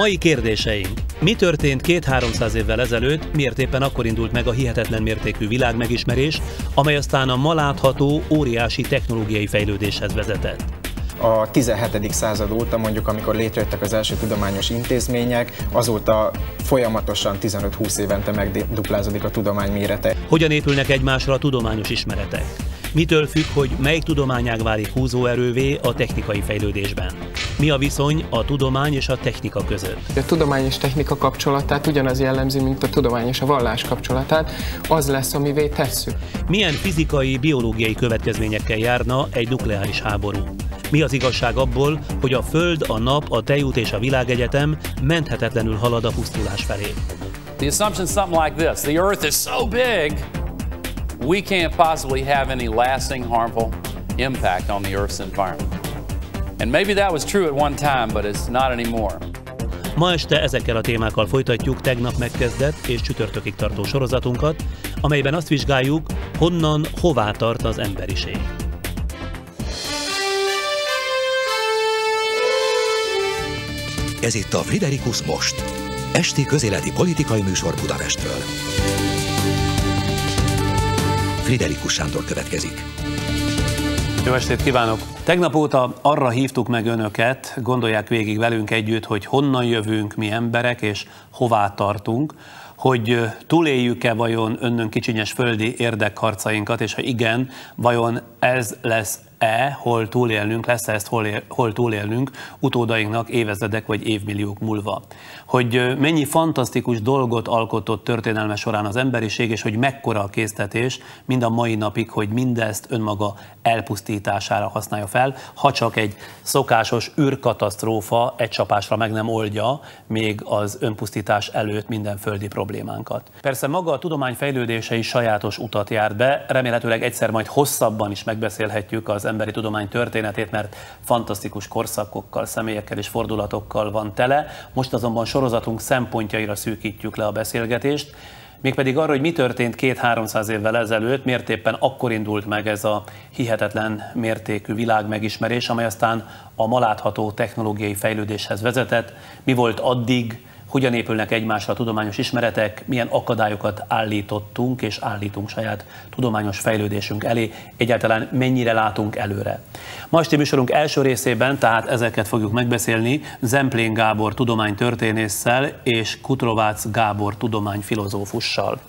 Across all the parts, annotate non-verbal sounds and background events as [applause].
Mai kérdéseink. Mi történt két-háromszáz évvel ezelőtt, miért éppen akkor indult meg a hihetetlen mértékű világmegismerés, amely aztán a ma látható óriási technológiai fejlődéshez vezetett? a 17. század óta, mondjuk amikor létrejöttek az első tudományos intézmények, azóta folyamatosan 15-20 évente megduplázódik a tudomány mérete. Hogyan épülnek egymásra a tudományos ismeretek? Mitől függ, hogy melyik tudományág válik húzóerővé a technikai fejlődésben? Mi a viszony a tudomány és a technika között? A tudomány és technika kapcsolatát ugyanaz jellemzi, mint a tudomány és a vallás kapcsolatát, az lesz, amivé tesszük. Milyen fizikai, biológiai következményekkel járna egy nukleáris háború? Mi az igazság abból, hogy a Föld, a Nap, a Tejút és a Világegyetem menthetetlenül halad a pusztulás felé? The assumption is something like this. The Earth is so big, we can't possibly have any lasting harmful impact on the Earth's environment. And maybe that was true at one time, but it's not anymore. Ma este ezekkel a témákkal folytatjuk tegnap megkezdett és csütörtökig tartó sorozatunkat, amelyben azt vizsgáljuk, honnan, hová tart az emberiség. Ez itt a Friderikus Most, esti közéleti politikai műsor Budapestről. Friderikus Sándor következik. Jó estét kívánok! Tegnap óta arra hívtuk meg önöket, gondolják végig velünk együtt, hogy honnan jövünk mi emberek, és hová tartunk, hogy túléljük-e vajon önnön kicsinyes földi érdekharcainkat, és ha igen, vajon ez lesz e, hol túlélnünk, lesz ezt hol, hol túlélnünk utódainknak évezredek vagy évmilliók múlva. Hogy mennyi fantasztikus dolgot alkotott történelme során az emberiség, és hogy mekkora a késztetés mind a mai napig, hogy mindezt önmaga elpusztítására használja fel, ha csak egy szokásos űrkatasztrófa egy csapásra meg nem oldja még az önpusztítás előtt minden földi problémánkat. Persze maga a tudomány fejlődése is sajátos utat járt be, remélhetőleg egyszer majd hosszabban is megbeszélhetjük az emberi tudomány történetét, mert fantasztikus korszakokkal, személyekkel és fordulatokkal van tele. Most azonban sorozatunk szempontjaira szűkítjük le a beszélgetést, mégpedig arra, hogy mi történt két-háromszáz évvel ezelőtt, miért éppen akkor indult meg ez a hihetetlen mértékű világmegismerés, amely aztán a malátható technológiai fejlődéshez vezetett, mi volt addig, hogyan épülnek egymásra a tudományos ismeretek, milyen akadályokat állítottunk és állítunk saját tudományos fejlődésünk elé, egyáltalán mennyire látunk előre. Ma este műsorunk első részében, tehát ezeket fogjuk megbeszélni Zemplén Gábor tudománytörténésszel és Kutrovác Gábor tudományfilozófussal.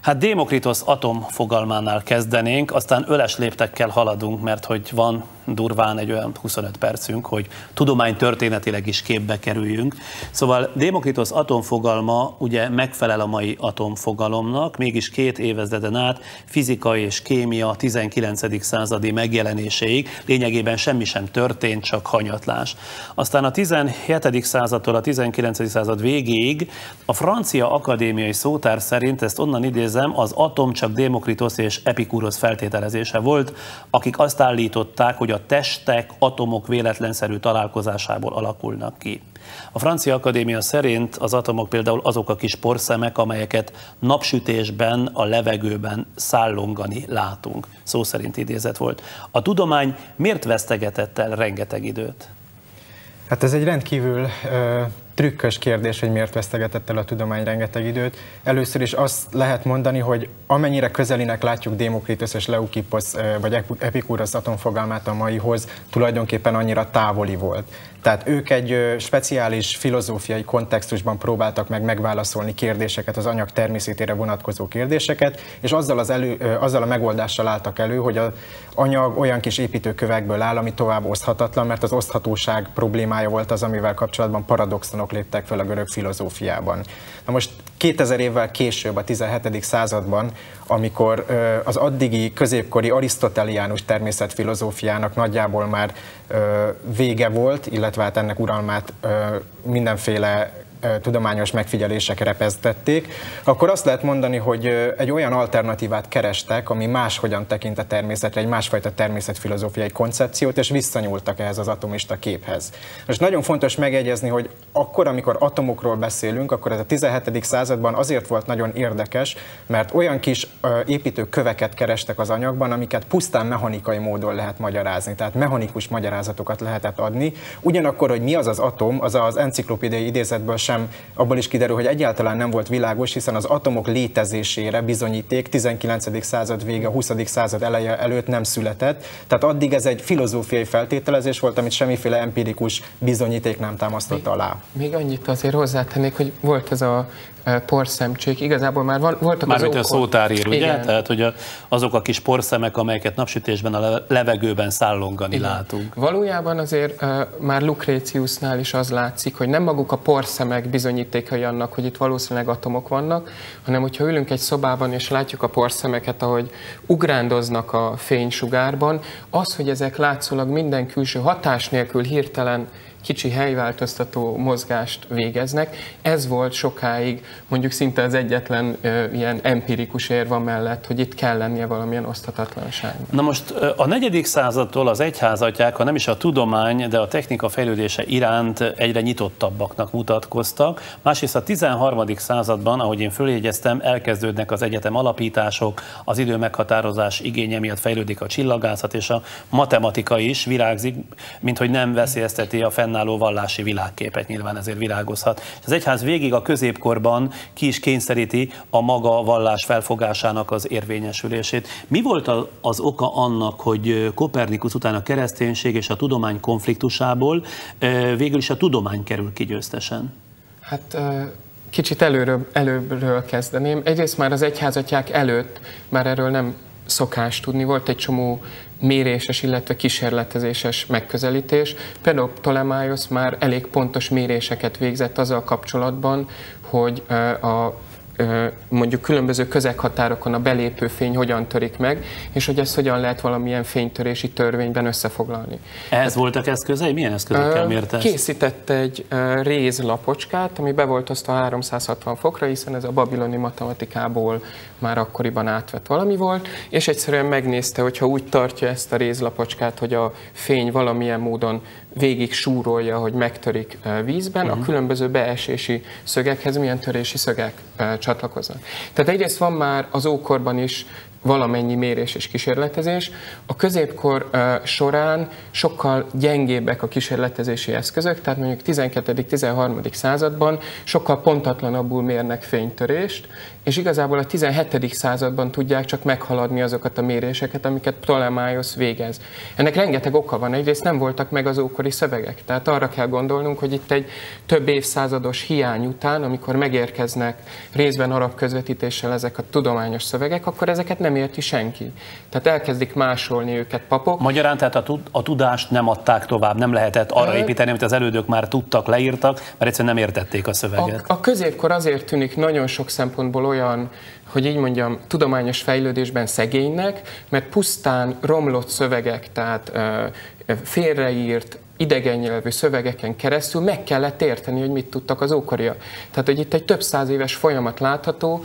Hát Démokritos atom fogalmánál kezdenénk, aztán öles léptekkel haladunk, mert hogy van durván egy olyan 25 percünk, hogy tudomány történetileg is képbe kerüljünk. Szóval Démokritos atomfogalma ugye megfelel a mai atomfogalomnak, mégis két évezreden át fizika és kémia 19. századi megjelenéséig lényegében semmi sem történt, csak hanyatlás. Aztán a 17. századtól a 19. század végéig a francia akadémiai szótár szerint, ezt onnan idézem, az atom csak Démokritos és Epikurosz feltételezése volt, akik azt állították, hogy a testek, atomok véletlenszerű találkozásából alakulnak ki. A Francia Akadémia szerint az atomok például azok a kis porszemek, amelyeket napsütésben, a levegőben szállongani látunk. Szó szerint idézet volt. A tudomány miért vesztegetett el rengeteg időt? Hát ez egy rendkívül trükkös kérdés, hogy miért vesztegetett el a tudomány rengeteg időt. Először is azt lehet mondani, hogy amennyire közelinek látjuk Démokritos és Leukipos vagy Epikurosz atomfogalmát a maihoz, tulajdonképpen annyira távoli volt. Tehát ők egy speciális filozófiai kontextusban próbáltak meg megválaszolni kérdéseket, az anyag természetére vonatkozó kérdéseket, és azzal, az elő, azzal a megoldással álltak elő, hogy az anyag olyan kis építőkövekből áll, ami tovább oszthatatlan, mert az oszthatóság problémája volt az, amivel kapcsolatban paradoxonok léptek fel a görög filozófiában. Na most 2000 évvel később, a 17. században, amikor az addigi középkori arisztoteliánus természetfilozófiának nagyjából már vége volt, illetve hát ennek uralmát mindenféle tudományos megfigyelések repesztették, akkor azt lehet mondani, hogy egy olyan alternatívát kerestek, ami máshogyan tekint a természetre, egy másfajta természetfilozófiai koncepciót, és visszanyúltak ehhez az atomista képhez. Most nagyon fontos megjegyezni, hogy akkor, amikor atomokról beszélünk, akkor ez a 17. században azért volt nagyon érdekes, mert olyan kis építő köveket kerestek az anyagban, amiket pusztán mechanikai módon lehet magyarázni, tehát mechanikus magyarázatokat lehetett adni. Ugyanakkor, hogy mi az az atom, az az enciklopédiai idézetből sem abból is kiderül, hogy egyáltalán nem volt világos, hiszen az atomok létezésére bizonyíték 19. század vége, 20. század eleje előtt nem született. Tehát addig ez egy filozófiai feltételezés volt, amit semmiféle empirikus bizonyíték nem támasztott alá. Még annyit azért hozzátennék, hogy volt ez a porszemcsék. Igazából már voltak már az a szótár ír, ugye? Igen. Tehát, hogy a, azok a kis porszemek, amelyeket napsütésben a levegőben szállongani Igen. látunk. Valójában azért már Lucréciusnál is az látszik, hogy nem maguk a porszemek bizonyítékai annak, hogy itt valószínűleg atomok vannak, hanem hogyha ülünk egy szobában és látjuk a porszemeket, ahogy ugrándoznak a fénysugárban, az, hogy ezek látszólag minden külső hatás nélkül hirtelen kicsi helyváltoztató mozgást végeznek. Ez volt sokáig mondjuk szinte az egyetlen ö, ilyen empirikus érva mellett, hogy itt kell lennie valamilyen oszthatatlanság. Na most a negyedik századtól az egyházatják, ha nem is a tudomány, de a technika fejlődése iránt egyre nyitottabbaknak mutatkoztak. Másrészt a 13. században, ahogy én följegyeztem, elkezdődnek az egyetem alapítások, az idő meghatározás igénye miatt fejlődik a csillagászat, és a matematika is virágzik, mint hogy nem veszélyezteti a fenn fennálló vallási világképet nyilván ezért virágozhat. Az egyház végig a középkorban ki is kényszeríti a maga vallás felfogásának az érvényesülését. Mi volt az oka annak, hogy Kopernikus után a kereszténység és a tudomány konfliktusából végül is a tudomány kerül ki győztesen? Hát kicsit előről, előbbről kezdeném. Egyrészt már az egyházatják előtt már erről nem szokás tudni. Volt egy csomó méréses, illetve kísérletezéses megközelítés. Például Ptolemaios már elég pontos méréseket végzett azzal kapcsolatban, hogy a mondjuk különböző közeghatárokon a belépő fény hogyan törik meg, és hogy ezt hogyan lehet valamilyen fénytörési törvényben összefoglalni. Ehhez hát, voltak eszközei? Milyen eszközökkel mérte Készített egy rézlapocskát, ami be volt osztva 360 fokra, hiszen ez a babiloni matematikából már akkoriban átvett valami volt, és egyszerűen megnézte, hogy ha úgy tartja ezt a rézlapocskát, hogy a fény valamilyen módon végig súrolja, hogy megtörik vízben, uh-huh. a mhm. különböző beesési szögekhez milyen törési szögek csatlakoznak. Tehát egyrészt van már az ókorban is valamennyi mérés és kísérletezés. A középkor során sokkal gyengébbek a kísérletezési eszközök, tehát mondjuk 12.-13. században sokkal pontatlanabbul mérnek fénytörést, és igazából a 17. században tudják csak meghaladni azokat a méréseket, amiket Ptolemaios végez. Ennek rengeteg oka van, egyrészt nem voltak meg az ókori szövegek, tehát arra kell gondolnunk, hogy itt egy több évszázados hiány után, amikor megérkeznek részben arab közvetítéssel ezek a tudományos szövegek, akkor ezeket nem érti senki. Tehát elkezdik másolni őket papok. Magyarán tehát a, a tudást nem adták tovább, nem lehetett arra építeni, amit az elődök már tudtak, leírtak, mert egyszerűen nem értették a szöveget. A, a középkor azért tűnik nagyon sok szempontból olyan, On. Hogy így mondjam, tudományos fejlődésben szegénynek, mert pusztán romlott szövegek, tehát félreírt, idegen nyelvű szövegeken keresztül meg kellett érteni, hogy mit tudtak az ókoriak. Tehát, hogy itt egy több száz éves folyamat látható,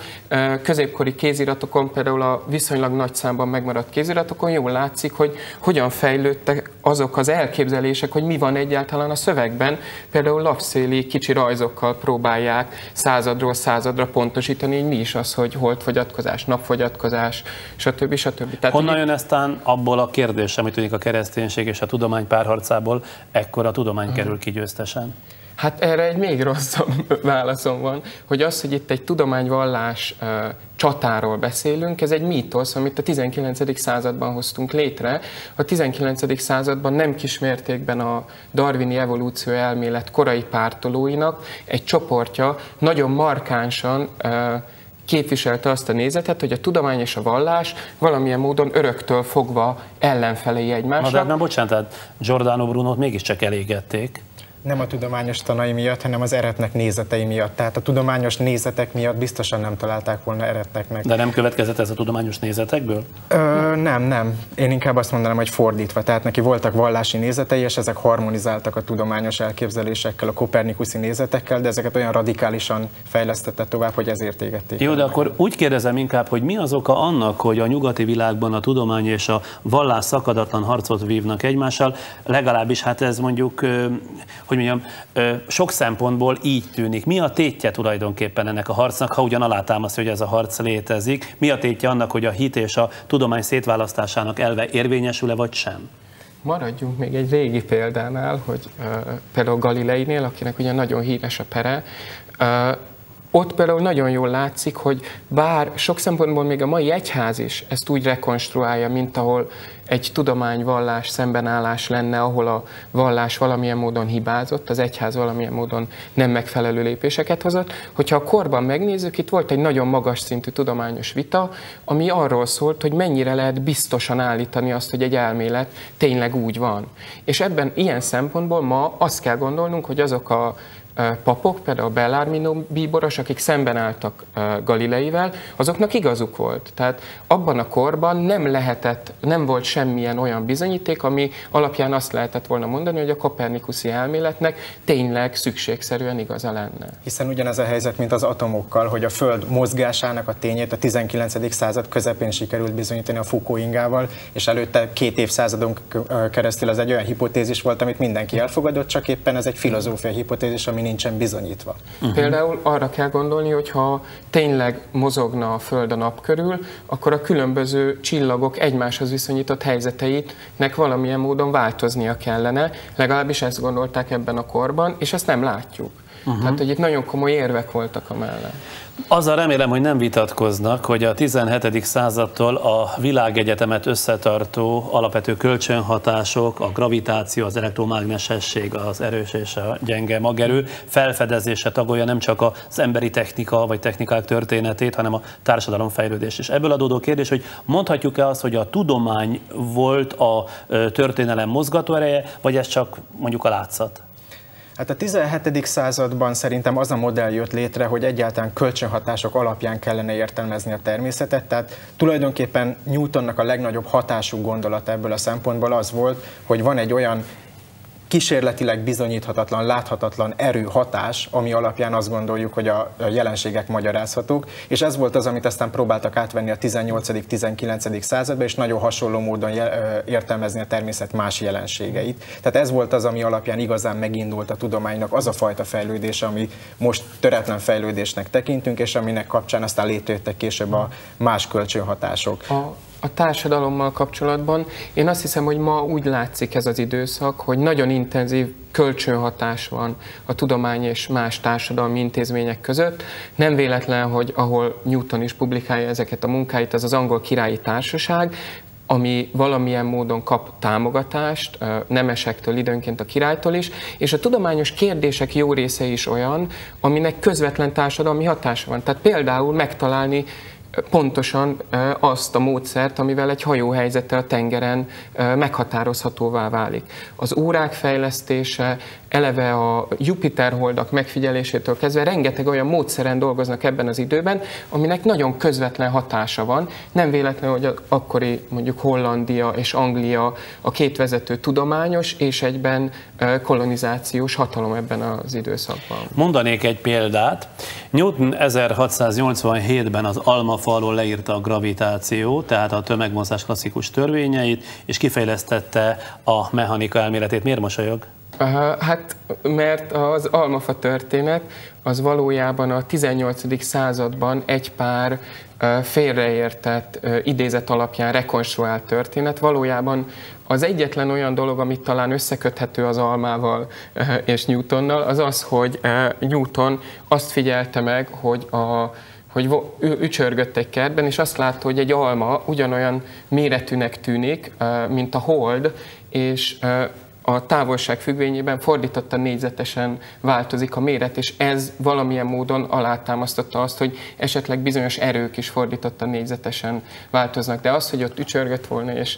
középkori kéziratokon, például a viszonylag nagy számban megmaradt kéziratokon jól látszik, hogy hogyan fejlődtek azok az elképzelések, hogy mi van egyáltalán a szövegben. Például lapszéli kicsi rajzokkal próbálják századról századra pontosítani, hogy mi is az, hogy holdfogyatkozás, napfogyatkozás, stb. stb. Tehát Honnan jön eztán abból a kérdés, amit tudjuk a kereszténység és a tudomány párharcából, ekkor a tudomány hmm. kerül ki győztesen? Hát erre egy még rosszabb [laughs] válaszom van, hogy az, hogy itt egy tudományvallás uh, csatáról beszélünk, ez egy mítosz, amit a 19. században hoztunk létre. A 19. században nem kismértékben a darwini evolúció elmélet korai pártolóinak egy csoportja nagyon markánsan uh, képviselte azt a nézetet, hogy a tudomány és a vallás valamilyen módon öröktől fogva ellenfelei egymásnak. Na de nem bocsánat, tehát Giordano Brunot mégiscsak elégették. Nem a tudományos tanai miatt, hanem az eretnek nézetei miatt. Tehát a tudományos nézetek miatt biztosan nem találták volna eretteknek. De nem következett ez a tudományos nézetekből? Ö, nem, nem. Én inkább azt mondanám, hogy fordítva. Tehát neki voltak vallási nézetei, és ezek harmonizáltak a tudományos elképzelésekkel, a kopernikuszi nézetekkel, de ezeket olyan radikálisan fejlesztette tovább, hogy ezért égették. Jó, de akkor úgy kérdezem inkább, hogy mi az oka annak, hogy a nyugati világban a tudomány és a vallás szakadatlan harcot vívnak egymással, legalábbis hát ez mondjuk, hogy mondjam, sok szempontból így tűnik. Mi a tétje tulajdonképpen ennek a harcnak, ha ugyan alátámasztja, hogy ez a harc létezik? Mi a tétje annak, hogy a hit és a tudomány szétválasztásának elve érvényesül-e vagy sem? Maradjunk még egy régi példánál, hogy uh, például Galileinél, akinek ugye nagyon híres a pere, uh, ott például nagyon jól látszik, hogy bár sok szempontból még a mai egyház is ezt úgy rekonstruálja, mint ahol egy tudományvallás szembenállás lenne, ahol a vallás valamilyen módon hibázott, az egyház valamilyen módon nem megfelelő lépéseket hozott. Hogyha a korban megnézzük, itt volt egy nagyon magas szintű tudományos vita, ami arról szólt, hogy mennyire lehet biztosan állítani azt, hogy egy elmélet tényleg úgy van. És ebben ilyen szempontból ma azt kell gondolnunk, hogy azok a papok, például Bellarmino bíboros, akik szemben álltak Galileivel, azoknak igazuk volt. Tehát abban a korban nem lehetett, nem volt semmilyen olyan bizonyíték, ami alapján azt lehetett volna mondani, hogy a kopernikuszi elméletnek tényleg szükségszerűen igaza lenne. Hiszen ugyanez a helyzet, mint az atomokkal, hogy a Föld mozgásának a tényét a 19. század közepén sikerült bizonyítani a Foucault-ingával, és előtte két évszázadon keresztül az egy olyan hipotézis volt, amit mindenki elfogadott, csak éppen ez egy filozófiai hipotézis, ami nincsen bizonyítva. Uh-huh. Például arra kell gondolni, hogy ha tényleg mozogna a Föld a nap körül, akkor a különböző csillagok egymáshoz viszonyított helyzeteinek valamilyen módon változnia kellene, legalábbis ezt gondolták ebben a korban, és ezt nem látjuk. Uh-huh. Tehát, hogy itt nagyon komoly érvek voltak a mellett. Azzal remélem, hogy nem vitatkoznak, hogy a 17. századtól a világegyetemet összetartó alapvető kölcsönhatások, a gravitáció, az elektromágnesesség, az erős és a gyenge magerő felfedezése tagolja nem csak az emberi technika vagy technikák történetét, hanem a társadalom fejlődés is. Ebből adódó kérdés, hogy mondhatjuk-e azt, hogy a tudomány volt a történelem mozgatóereje, vagy ez csak mondjuk a látszat? Hát a 17. században szerintem az a modell jött létre, hogy egyáltalán kölcsönhatások alapján kellene értelmezni a természetet, tehát tulajdonképpen Newtonnak a legnagyobb hatású gondolat ebből a szempontból az volt, hogy van egy olyan kísérletileg bizonyíthatatlan, láthatatlan erő hatás, ami alapján azt gondoljuk, hogy a jelenségek magyarázhatók, és ez volt az, amit aztán próbáltak átvenni a 18.-19. században, és nagyon hasonló módon értelmezni a természet más jelenségeit. Tehát ez volt az, ami alapján igazán megindult a tudománynak az a fajta fejlődés, ami most töretlen fejlődésnek tekintünk, és aminek kapcsán aztán létrejöttek később a más kölcsönhatások. A a társadalommal kapcsolatban én azt hiszem, hogy ma úgy látszik ez az időszak, hogy nagyon intenzív kölcsönhatás van a tudomány és más társadalmi intézmények között. Nem véletlen, hogy ahol Newton is publikálja ezeket a munkáit, az az angol királyi társaság, ami valamilyen módon kap támogatást, nemesektől, időnként a királytól is, és a tudományos kérdések jó része is olyan, aminek közvetlen társadalmi hatása van. Tehát például megtalálni pontosan azt a módszert, amivel egy hajóhelyzete a tengeren meghatározhatóvá válik. Az órák fejlesztése, eleve a Jupiter holdak megfigyelésétől kezdve rengeteg olyan módszeren dolgoznak ebben az időben, aminek nagyon közvetlen hatása van. Nem véletlen, hogy akkori mondjuk Hollandia és Anglia a két vezető tudományos és egyben kolonizációs hatalom ebben az időszakban. Mondanék egy példát. Newton 1687-ben az Alma falról leírta a gravitáció, tehát a tömegmozgás klasszikus törvényeit, és kifejlesztette a mechanika elméletét. Miért mosolyog? Hát, mert az almafa történet az valójában a 18. században egy pár félreértett idézet alapján rekonstruált történet. Valójában az egyetlen olyan dolog, amit talán összeköthető az almával és Newtonnal, az az, hogy Newton azt figyelte meg, hogy a hogy ücsörgött egy kertben, és azt látta, hogy egy alma ugyanolyan méretűnek tűnik, mint a hold, és a távolság függvényében fordította négyzetesen változik a méret, és ez valamilyen módon alátámasztotta azt, hogy esetleg bizonyos erők is fordította négyzetesen változnak. De az, hogy ott ücsörgött volna, és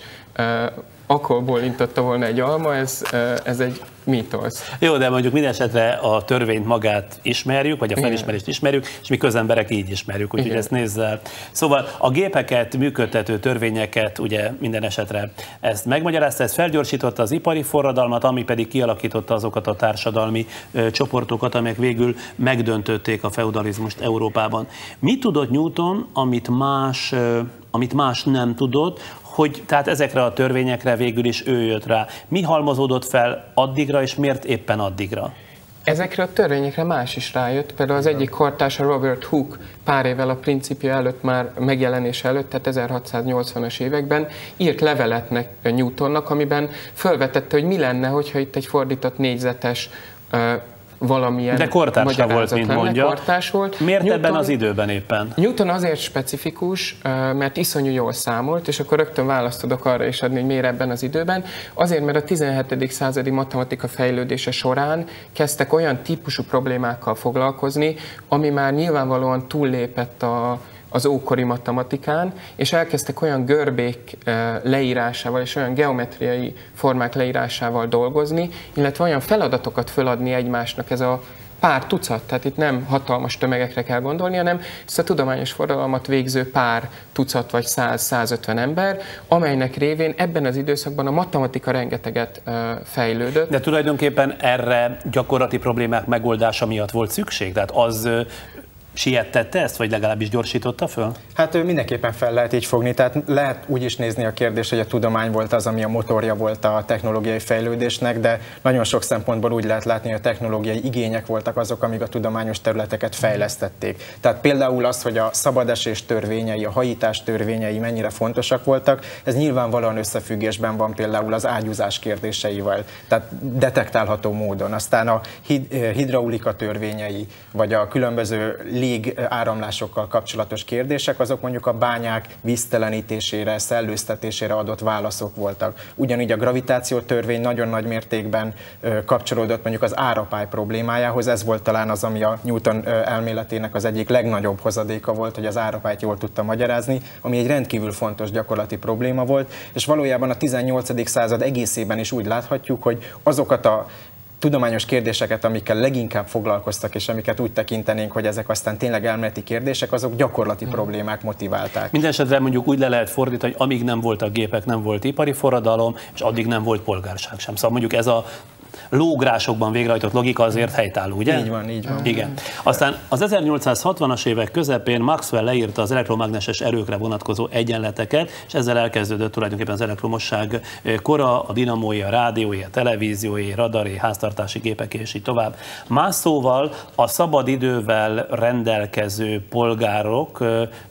alkoholból intotta volna egy alma, ez, ez egy mítosz. Jó, de mondjuk minden esetre a törvényt magát ismerjük, vagy a felismerést ismerjük, és mi közemberek így ismerjük, úgyhogy ezt nézzel. Szóval a gépeket, működtető törvényeket ugye minden esetre ezt megmagyarázta, ez felgyorsította az ipari forradalmat, ami pedig kialakította azokat a társadalmi ö, csoportokat, amelyek végül megdöntötték a feudalizmust Európában. Mi tudott Newton, amit más, ö, amit más nem tudott, hogy tehát ezekre a törvényekre végül is ő jött rá. Mi halmozódott fel addigra, és miért éppen addigra? Ezekre a törvényekre más is rájött, például az egyik kortársa Robert Hooke pár évvel a principia előtt már megjelenése előtt, tehát 1680-as években írt levelet Newtonnak, amiben felvetette, hogy mi lenne, hogyha itt egy fordított négyzetes valamilyen De kortársa volt, mint mondja. Kortárs volt. Miért Newton, ebben az időben éppen? Newton azért specifikus, mert iszonyú jól számolt, és akkor rögtön választ tudok arra is adni, hogy miért ebben az időben. Azért, mert a 17. századi matematika fejlődése során kezdtek olyan típusú problémákkal foglalkozni, ami már nyilvánvalóan túllépett a, az ókori matematikán, és elkezdtek olyan görbék leírásával és olyan geometriai formák leírásával dolgozni, illetve olyan feladatokat föladni egymásnak ez a pár tucat, tehát itt nem hatalmas tömegekre kell gondolni, hanem ezt a tudományos forradalmat végző pár tucat vagy 100-150 ember, amelynek révén ebben az időszakban a matematika rengeteget fejlődött. De tulajdonképpen erre gyakorlati problémák megoldása miatt volt szükség? Tehát az Siettette ezt, vagy legalábbis gyorsította föl? Hát mindenképpen fel lehet így fogni, tehát lehet úgy is nézni a kérdés, hogy a tudomány volt az, ami a motorja volt a technológiai fejlődésnek, de nagyon sok szempontból úgy lehet látni, hogy a technológiai igények voltak azok, amik a tudományos területeket fejlesztették. Tehát például az, hogy a szabadesés törvényei, a hajítás törvényei mennyire fontosak voltak, ez nyilvánvalóan összefüggésben van például az ágyúzás kérdéseivel, tehát detektálható módon. Aztán a hidraulika törvényei, vagy a különböző lég áramlásokkal kapcsolatos kérdések, azok mondjuk a bányák víztelenítésére, szellőztetésére adott válaszok voltak. Ugyanígy a gravitáció törvény nagyon nagy mértékben kapcsolódott mondjuk az árapály problémájához, ez volt talán az, ami a Newton elméletének az egyik legnagyobb hozadéka volt, hogy az árapályt jól tudta magyarázni, ami egy rendkívül fontos gyakorlati probléma volt, és valójában a 18. század egészében is úgy láthatjuk, hogy azokat a tudományos kérdéseket, amikkel leginkább foglalkoztak, és amiket úgy tekintenénk, hogy ezek aztán tényleg elméleti kérdések, azok gyakorlati hmm. problémák motiválták. Mindenesetre mondjuk úgy le lehet fordítani, hogy amíg nem voltak gépek, nem volt ipari forradalom, és addig nem volt polgárság sem. Szóval mondjuk ez a lógrásokban végrehajtott logika azért helytálló, ugye? Így van, így van. Igen. Aztán az 1860-as évek közepén Maxwell leírta az elektromágneses erőkre vonatkozó egyenleteket, és ezzel elkezdődött tulajdonképpen az elektromosság kora, a dinamói, a rádiói, a televíziói, radari, háztartási gépek és így tovább. Más szóval a szabad idővel rendelkező polgárok,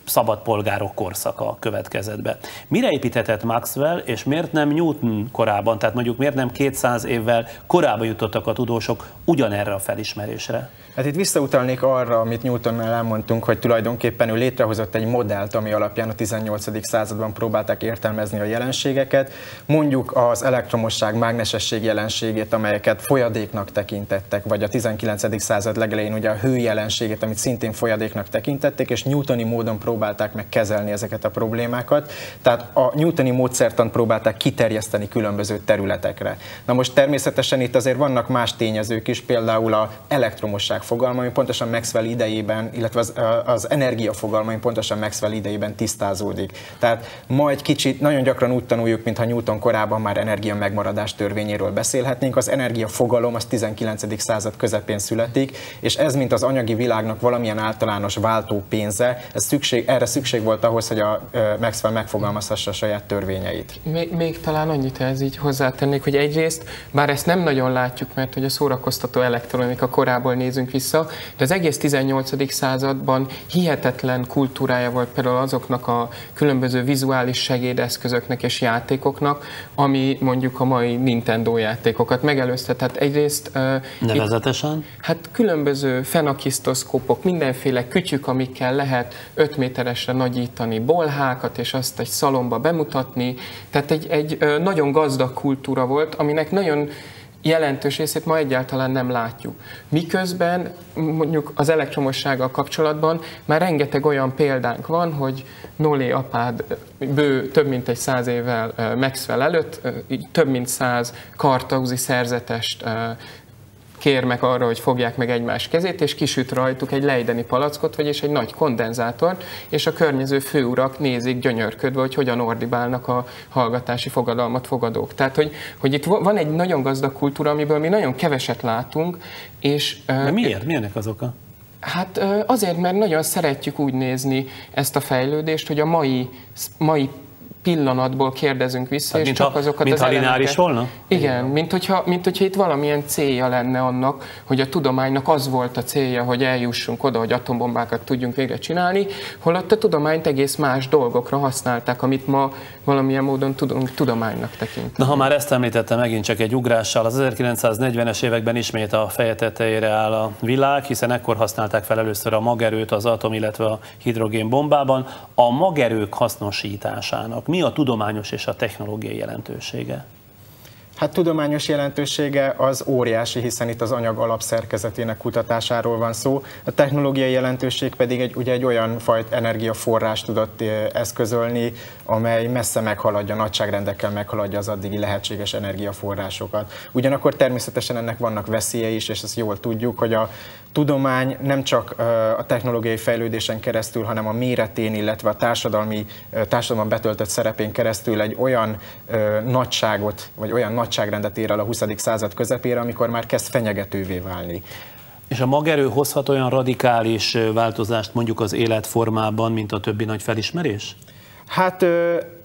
szabad polgárok korszaka következett be. Mire építetett Maxwell, és miért nem Newton korában, tehát mondjuk miért nem 200 évvel korábban jutottak a tudósok ugyanerre a felismerésre? Hát itt visszautalnék arra, amit Newtonnál elmondtunk, hogy tulajdonképpen ő létrehozott egy modellt, ami alapján a 18. században próbálták értelmezni a jelenségeket. Mondjuk az elektromosság mágnesesség jelenségét, amelyeket folyadéknak tekintettek, vagy a 19. század legelején ugye a hő jelenségét, amit szintén folyadéknak tekintették, és newtoni módon próbálták meg kezelni ezeket a problémákat. Tehát a newtoni módszertant próbálták kiterjeszteni különböző területekre. Na most természetesen itt azért vannak más tényezők is, például a elektromosság fogalma, ami pontosan Maxwell idejében, illetve az, az energia fogalma, ami pontosan Maxwell idejében tisztázódik. Tehát ma egy kicsit, nagyon gyakran úgy tanuljuk, mintha Newton korában már energia megmaradás törvényéről beszélhetnénk. Az energia fogalom az 19. század közepén születik, és ez, mint az anyagi világnak valamilyen általános váltó pénze, ez szükség, erre szükség volt ahhoz, hogy a Maxwell megfogalmazhassa a saját törvényeit. Még, még talán annyit ez így hozzátennék, hogy egyrészt, bár ezt nem nagyon látjuk, mert hogy a szórakoztató elektronika korából nézünk vissza, de az egész 18. században hihetetlen kultúrája volt például azoknak a különböző vizuális segédeszközöknek és játékoknak, ami mondjuk a mai Nintendo játékokat megelőzte. Tehát egyrészt... Nevezetesen? Itt, hát különböző fenakisztoszkópok, mindenféle kütyük, amikkel lehet 5 méteresre nagyítani bolhákat, és azt egy szalomba bemutatni. Tehát egy, egy nagyon gazdag kultúra volt, aminek nagyon jelentős részét ma egyáltalán nem látjuk. Miközben mondjuk az elektromossággal kapcsolatban már rengeteg olyan példánk van, hogy Nolé apád bő több mint egy száz évvel Maxwell előtt több mint száz kartauzi szerzetest kér meg arra, hogy fogják meg egymás kezét, és kisüt rajtuk egy lejdeni palackot, vagyis egy nagy kondenzátort, és a környező főurak nézik gyönyörködve, hogy hogyan ordibálnak a hallgatási fogadalmat fogadók. Tehát, hogy, hogy itt van egy nagyon gazdag kultúra, amiből mi nagyon keveset látunk, és... De miért? Milyenek az oka? Hát azért, mert nagyon szeretjük úgy nézni ezt a fejlődést, hogy a mai, mai pillanatból kérdezünk vissza, Tehát és csak ha, azokat mint az ha lineáris elemeket... volna? Igen, mint hogyha, mint hogyha itt valamilyen célja lenne annak, hogy a tudománynak az volt a célja, hogy eljussunk oda, hogy atombombákat tudjunk végre csinálni, holott a tudományt egész más dolgokra használták, amit ma valamilyen módon tudunk tudománynak tekinteni. Na, ha már ezt említettem megint csak egy ugrással, az 1940-es években ismét a feje tetejére áll a világ, hiszen ekkor használták fel először a magerőt az atom, illetve a hidrogén bombában. A magerők hasznosításának mi a tudományos és a technológiai jelentősége? Hát tudományos jelentősége az óriási, hiszen itt az anyag alapszerkezetének kutatásáról van szó. A technológiai jelentőség pedig egy, ugye egy olyan fajt energiaforrás tudott eh, eszközölni, amely messze meghaladja, nagyságrendekkel meghaladja az addigi lehetséges energiaforrásokat. Ugyanakkor természetesen ennek vannak veszélyei is, és ezt jól tudjuk, hogy a tudomány nem csak a technológiai fejlődésen keresztül, hanem a méretén, illetve a társadalmi, társadalomban betöltött szerepén keresztül egy olyan nagyságot, vagy olyan nagyságrendet ér el a 20. század közepére, amikor már kezd fenyegetővé válni. És a magerő hozhat olyan radikális változást mondjuk az életformában, mint a többi nagy felismerés? Hát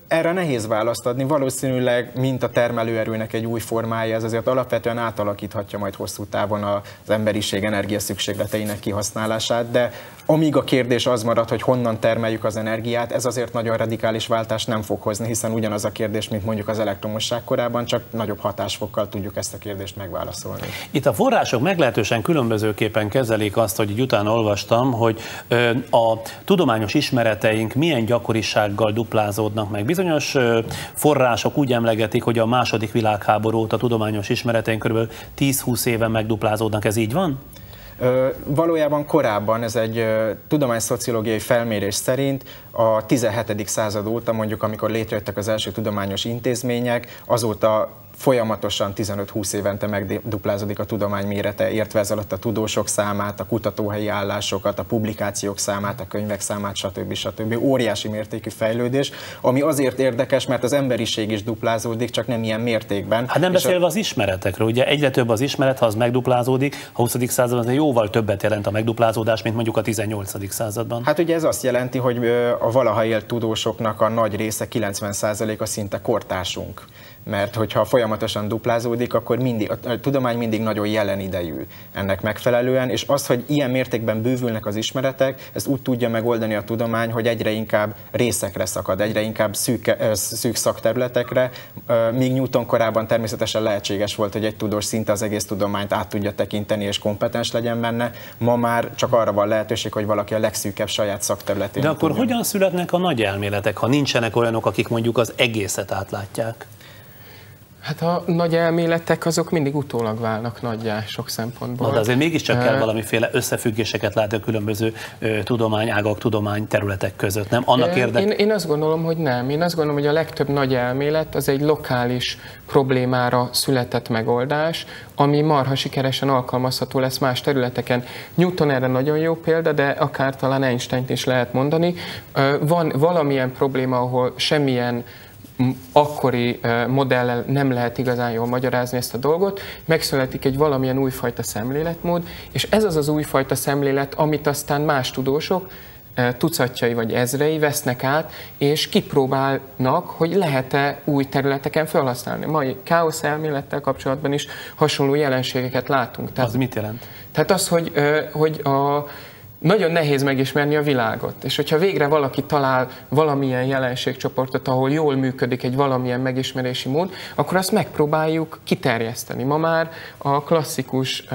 erre nehéz választ adni. Valószínűleg, mint a termelőerőnek egy új formája, ez azért alapvetően átalakíthatja majd hosszú távon az emberiség energia szükségleteinek kihasználását, de amíg a kérdés az marad, hogy honnan termeljük az energiát, ez azért nagyon radikális váltást nem fog hozni, hiszen ugyanaz a kérdés, mint mondjuk az elektromosság korában, csak nagyobb hatásfokkal tudjuk ezt a kérdést megválaszolni. Itt a források meglehetősen különbözőképpen kezelik azt, hogy utána olvastam, hogy a tudományos ismereteink milyen gyakorisággal duplázódnak meg. Bizonyos források úgy emlegetik, hogy a második világháború óta tudományos ismereteink kb. 10-20 éve megduplázódnak. Ez így van? Valójában korábban ez egy tudományszociológiai felmérés szerint a 17. század óta, mondjuk amikor létrejöttek az első tudományos intézmények, azóta folyamatosan 15-20 évente megduplázódik a tudomány mérete, értve ez alatt a tudósok számát, a kutatóhelyi állásokat, a publikációk számát, a könyvek számát, stb. stb. Óriási mértékű fejlődés, ami azért érdekes, mert az emberiség is duplázódik, csak nem ilyen mértékben. Hát nem beszélve a... az ismeretekről, ugye egyre több az ismeret, ha az megduplázódik, a 20. században jóval többet jelent a megduplázódás, mint mondjuk a 18. században. Hát ugye ez azt jelenti, hogy a valaha élt tudósoknak a nagy része, 90%-a szinte kortársunk mert hogyha folyamatosan duplázódik, akkor mindig, a tudomány mindig nagyon jelen idejű ennek megfelelően, és az, hogy ilyen mértékben bővülnek az ismeretek, ezt úgy tudja megoldani a tudomány, hogy egyre inkább részekre szakad, egyre inkább szűk, szűk szakterületekre, míg Newton korában természetesen lehetséges volt, hogy egy tudós szinte az egész tudományt át tudja tekinteni és kompetens legyen benne, ma már csak arra van lehetőség, hogy valaki a legszűkebb saját szakterületén. De akkor tudja. hogyan születnek a nagy elméletek, ha nincsenek olyanok, akik mondjuk az egészet átlátják? Hát a nagy elméletek azok mindig utólag válnak nagyjá sok szempontból. Na, de azért mégiscsak kell valamiféle összefüggéseket látni a különböző uh, tudományágak, tudományterületek között, nem? Annak érdek... én, én azt gondolom, hogy nem. Én azt gondolom, hogy a legtöbb nagy elmélet az egy lokális problémára született megoldás, ami marha sikeresen alkalmazható lesz más területeken. Newton erre nagyon jó példa, de akár talán einstein is lehet mondani. Van valamilyen probléma, ahol semmilyen akkori modellel nem lehet igazán jól magyarázni ezt a dolgot, megszületik egy valamilyen újfajta szemléletmód, és ez az az újfajta szemlélet, amit aztán más tudósok, tucatjai vagy ezrei vesznek át, és kipróbálnak, hogy lehet-e új területeken felhasználni. Mai káosz elmélettel kapcsolatban is hasonló jelenségeket látunk. Tehát, az mit jelent? Tehát az, hogy, hogy a, nagyon nehéz megismerni a világot. És hogyha végre valaki talál valamilyen jelenségcsoportot, ahol jól működik egy valamilyen megismerési mód, akkor azt megpróbáljuk kiterjeszteni. Ma már a klasszikus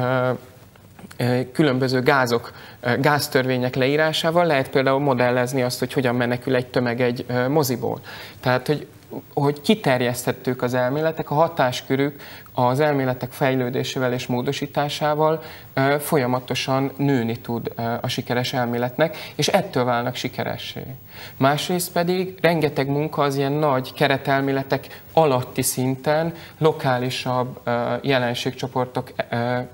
különböző gázok, gáztörvények leírásával lehet például modellezni azt, hogy hogyan menekül egy tömeg egy moziból. Tehát, hogy hogy kiterjesztettük az elméletek, a hatáskörük az elméletek fejlődésével és módosításával folyamatosan nőni tud a sikeres elméletnek, és ettől válnak sikeressé. Másrészt pedig rengeteg munka az ilyen nagy keretelméletek alatti szinten lokálisabb jelenségcsoportok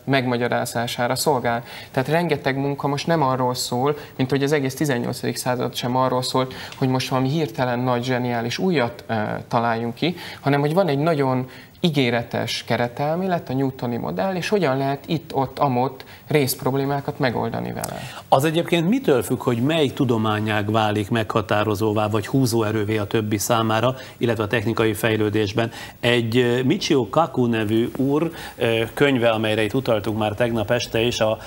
megmagyarázására szolgál. Tehát rengeteg munka most nem arról szól, mint hogy az egész 18. század sem arról szólt, hogy most valami hirtelen nagy, zseniális újat találjunk ki, hanem hogy van egy nagyon ígéretes keretelmélet, a Newtoni modell, és hogyan lehet itt-ott, amott részproblémákat megoldani vele. Az egyébként mitől függ, hogy mely tudományág válik meghatározóvá, vagy húzóerővé a többi számára, illetve a technikai fejlődésben? Egy Michio Kaku nevű úr könyve, amelyre itt utaltunk már tegnap este is, a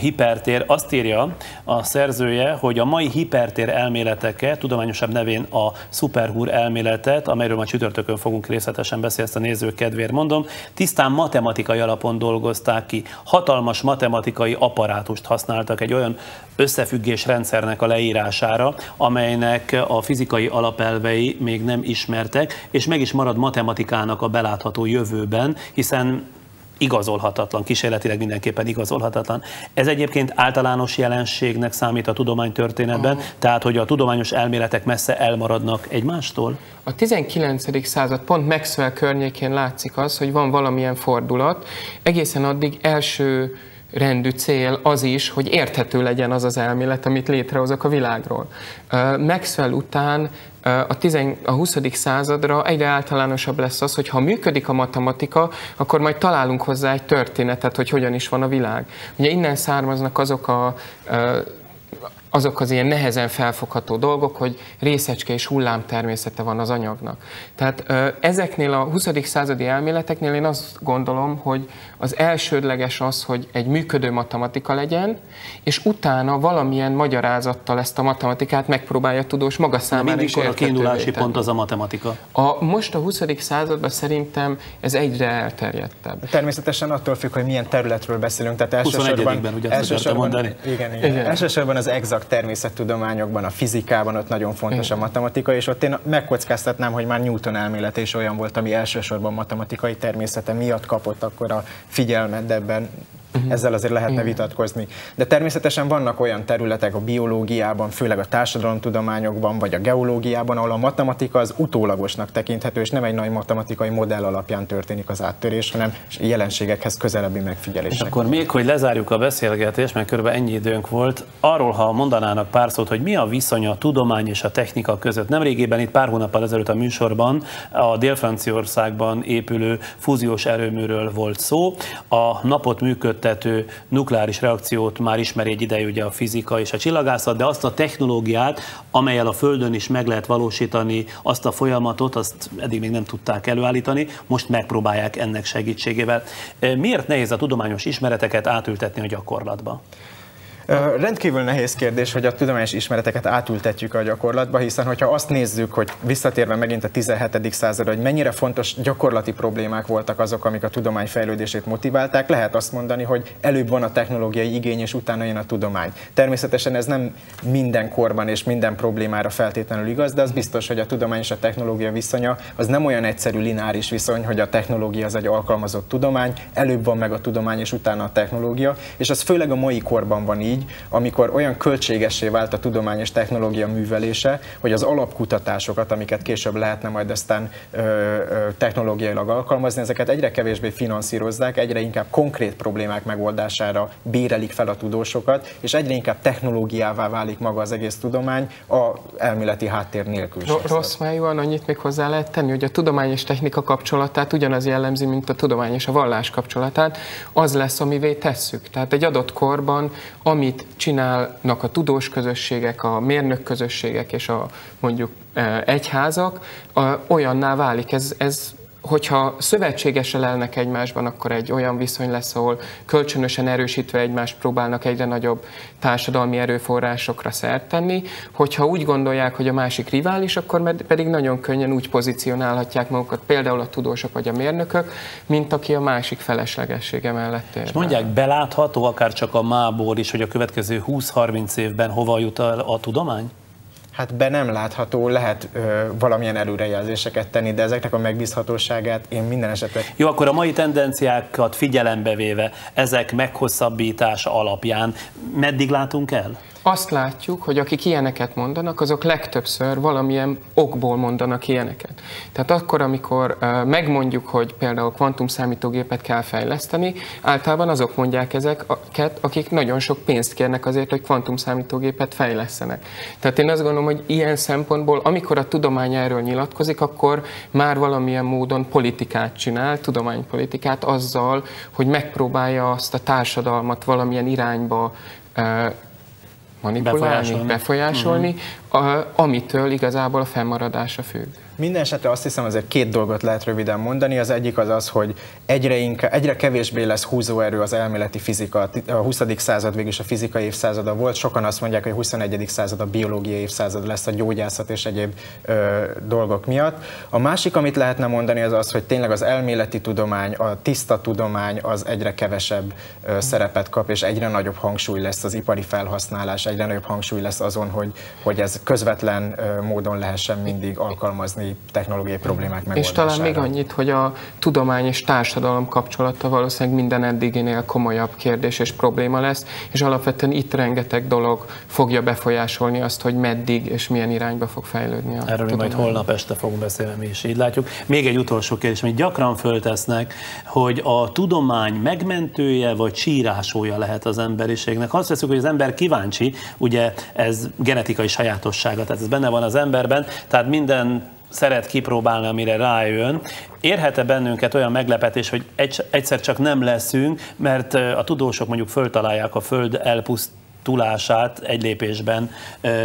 hipertér, azt írja a szerzője, hogy a mai hipertér elméleteket, tudományosabb nevén a szuperhúr elméletet, amelyről majd csütörtökön fogunk részletesen beszélni, ezt a nézők kedvéért mondom, tisztán matematikai alapon dolgozták ki. Hatalmas matematikai apparátust használtak egy olyan összefüggés rendszernek a leírására, amelynek a fizikai alapelvei még nem ismertek, és meg is marad matematikának a belátható jövőben, hiszen igazolhatatlan, kísérletileg mindenképpen igazolhatatlan. Ez egyébként általános jelenségnek számít a tudománytörténetben, Aha. tehát hogy a tudományos elméletek messze elmaradnak egymástól? A 19. század pont Maxwell környékén látszik az, hogy van valamilyen fordulat. Egészen addig első rendű cél az is, hogy érthető legyen az az elmélet, amit létrehozok a világról. Maxwell után a, tizen, a 20. századra egyre általánosabb lesz az, hogy ha működik a matematika, akkor majd találunk hozzá egy történetet, hogy hogyan is van a világ. Ugye innen származnak azok a azok az ilyen nehezen felfogható dolgok, hogy részecske és hullám természete van az anyagnak. Tehát ezeknél a 20. századi elméleteknél én azt gondolom, hogy az elsődleges az, hogy egy működő matematika legyen, és utána valamilyen magyarázattal ezt a matematikát megpróbálja tudós maga számára is a kiindulási pont az a matematika? A, most a 20. században szerintem ez egyre elterjedtebb. Természetesen attól függ, hogy milyen területről beszélünk. Tehát elsősorban, ugye elsősorban, mondani. Igen, igen. igen. Elsősorban az exakt természettudományokban, a fizikában ott nagyon fontos igen. a matematika, és ott én megkockáztatnám, hogy már Newton elmélete is olyan volt, ami elsősorban matematikai természete miatt kapott akkor a figyelmet, de ebben Uh-huh. Ezzel azért lehetne Igen. vitatkozni. De természetesen vannak olyan területek a biológiában, főleg a társadalomtudományokban, vagy a geológiában, ahol a matematika az utólagosnak tekinthető, és nem egy nagy matematikai modell alapján történik az áttörés, hanem jelenségekhez közelebbi megfigyelés. És akkor még, hogy lezárjuk a beszélgetést, mert körülbelül ennyi időnk volt, arról, ha mondanának pár szót, hogy mi a viszony a tudomány és a technika között. Nemrégében itt pár hónappal ezelőtt a műsorban a Dél-Franciaországban épülő fúziós erőműről volt szó. A napot működ működtető nukleáris reakciót már ismeri egy ideje ugye a fizika és a csillagászat, de azt a technológiát, amelyel a Földön is meg lehet valósítani azt a folyamatot, azt eddig még nem tudták előállítani, most megpróbálják ennek segítségével. Miért nehéz a tudományos ismereteket átültetni a gyakorlatba? Rendkívül nehéz kérdés, hogy a tudományos ismereteket átültetjük a gyakorlatba, hiszen hogyha azt nézzük, hogy visszatérve megint a 17. századra, hogy mennyire fontos gyakorlati problémák voltak azok, amik a tudomány fejlődését motiválták, lehet azt mondani, hogy előbb van a technológiai igény, és utána jön a tudomány. Természetesen ez nem minden korban és minden problémára feltétlenül igaz, de az biztos, hogy a tudomány és a technológia viszonya az nem olyan egyszerű lineáris viszony, hogy a technológia az egy alkalmazott tudomány, előbb van meg a tudomány és utána a technológia, és az főleg a mai korban van így, így, amikor olyan költségessé vált a tudomány és technológia művelése, hogy az alapkutatásokat, amiket később lehetne majd aztán ö, ö, technológiailag alkalmazni, ezeket egyre kevésbé finanszírozzák, egyre inkább konkrét problémák megoldására bérelik fel a tudósokat, és egyre inkább technológiává válik maga az egész tudomány a elméleti háttér nélkül. Ro- rossz májúan annyit még hozzá lehet tenni, hogy a tudomány és technika kapcsolatát ugyanaz jellemzi, mint a tudomány és a vallás kapcsolatát, az lesz, amivé tesszük. Tehát egy adott korban, ami amit csinálnak a tudós közösségek, a mérnök közösségek és a mondjuk e, egyházak, olyanná válik. Ez, ez hogyha szövetségese lelnek egymásban, akkor egy olyan viszony lesz, ahol kölcsönösen erősítve egymást próbálnak egyre nagyobb társadalmi erőforrásokra szert tenni. Hogyha úgy gondolják, hogy a másik rivális, akkor pedig nagyon könnyen úgy pozícionálhatják magukat, például a tudósok vagy a mérnökök, mint aki a másik feleslegessége mellett ér. És mondják, belátható akár csak a mából is, hogy a következő 20-30 évben hova jut a, a tudomány? Hát be nem látható, lehet ö, valamilyen előrejelzéseket tenni, de ezeknek a megbízhatóságát én minden esetre... Jó, akkor a mai tendenciákat figyelembe véve, ezek meghosszabbítása alapján meddig látunk el? Azt látjuk, hogy akik ilyeneket mondanak, azok legtöbbször valamilyen okból mondanak ilyeneket. Tehát akkor, amikor megmondjuk, hogy például kvantum számítógépet kell fejleszteni, általában azok mondják ezeket, akik nagyon sok pénzt kérnek azért, hogy kvantum számítógépet fejlesztenek. Tehát én azt gondolom, hogy ilyen szempontból, amikor a tudomány erről nyilatkozik, akkor már valamilyen módon politikát csinál, tudománypolitikát azzal, hogy megpróbálja azt a társadalmat valamilyen irányba manipulálni, befolyásolni, befolyásolni uh-huh. a, amitől igazából a fennmaradása függ. Minden esetre azt hiszem, azért két dolgot lehet röviden mondani. Az egyik az az, hogy egyre, inkább, egyre kevésbé lesz húzóerő az elméleti fizika. A 20. század végül is a fizikai évszázada volt. Sokan azt mondják, hogy a 21. század a biológiai évszázad lesz a gyógyászat és egyéb ö, dolgok miatt. A másik, amit lehetne mondani, az az, hogy tényleg az elméleti tudomány, a tiszta tudomány az egyre kevesebb ö, szerepet kap, és egyre nagyobb hangsúly lesz az ipari felhasználás, egyre nagyobb hangsúly lesz azon, hogy, hogy ez közvetlen ö, módon lehessen mindig alkalmazni technológiai problémák megoldására. És talán még annyit, hogy a tudomány és társadalom kapcsolata valószínűleg minden eddiginél komolyabb kérdés és probléma lesz, és alapvetően itt rengeteg dolog fogja befolyásolni azt, hogy meddig és milyen irányba fog fejlődni a Erről majd holnap este fogunk beszélni, mi is így látjuk. Még egy utolsó kérdés, amit gyakran föltesznek, hogy a tudomány megmentője vagy sírásolja lehet az emberiségnek. Azt veszük, hogy az ember kíváncsi, ugye ez genetikai sajátossága, tehát ez benne van az emberben, tehát minden szeret kipróbálni, amire rájön. Érhet-e bennünket olyan meglepetés, hogy egyszer csak nem leszünk, mert a tudósok mondjuk föltalálják a Föld elpuszt tulását egy lépésben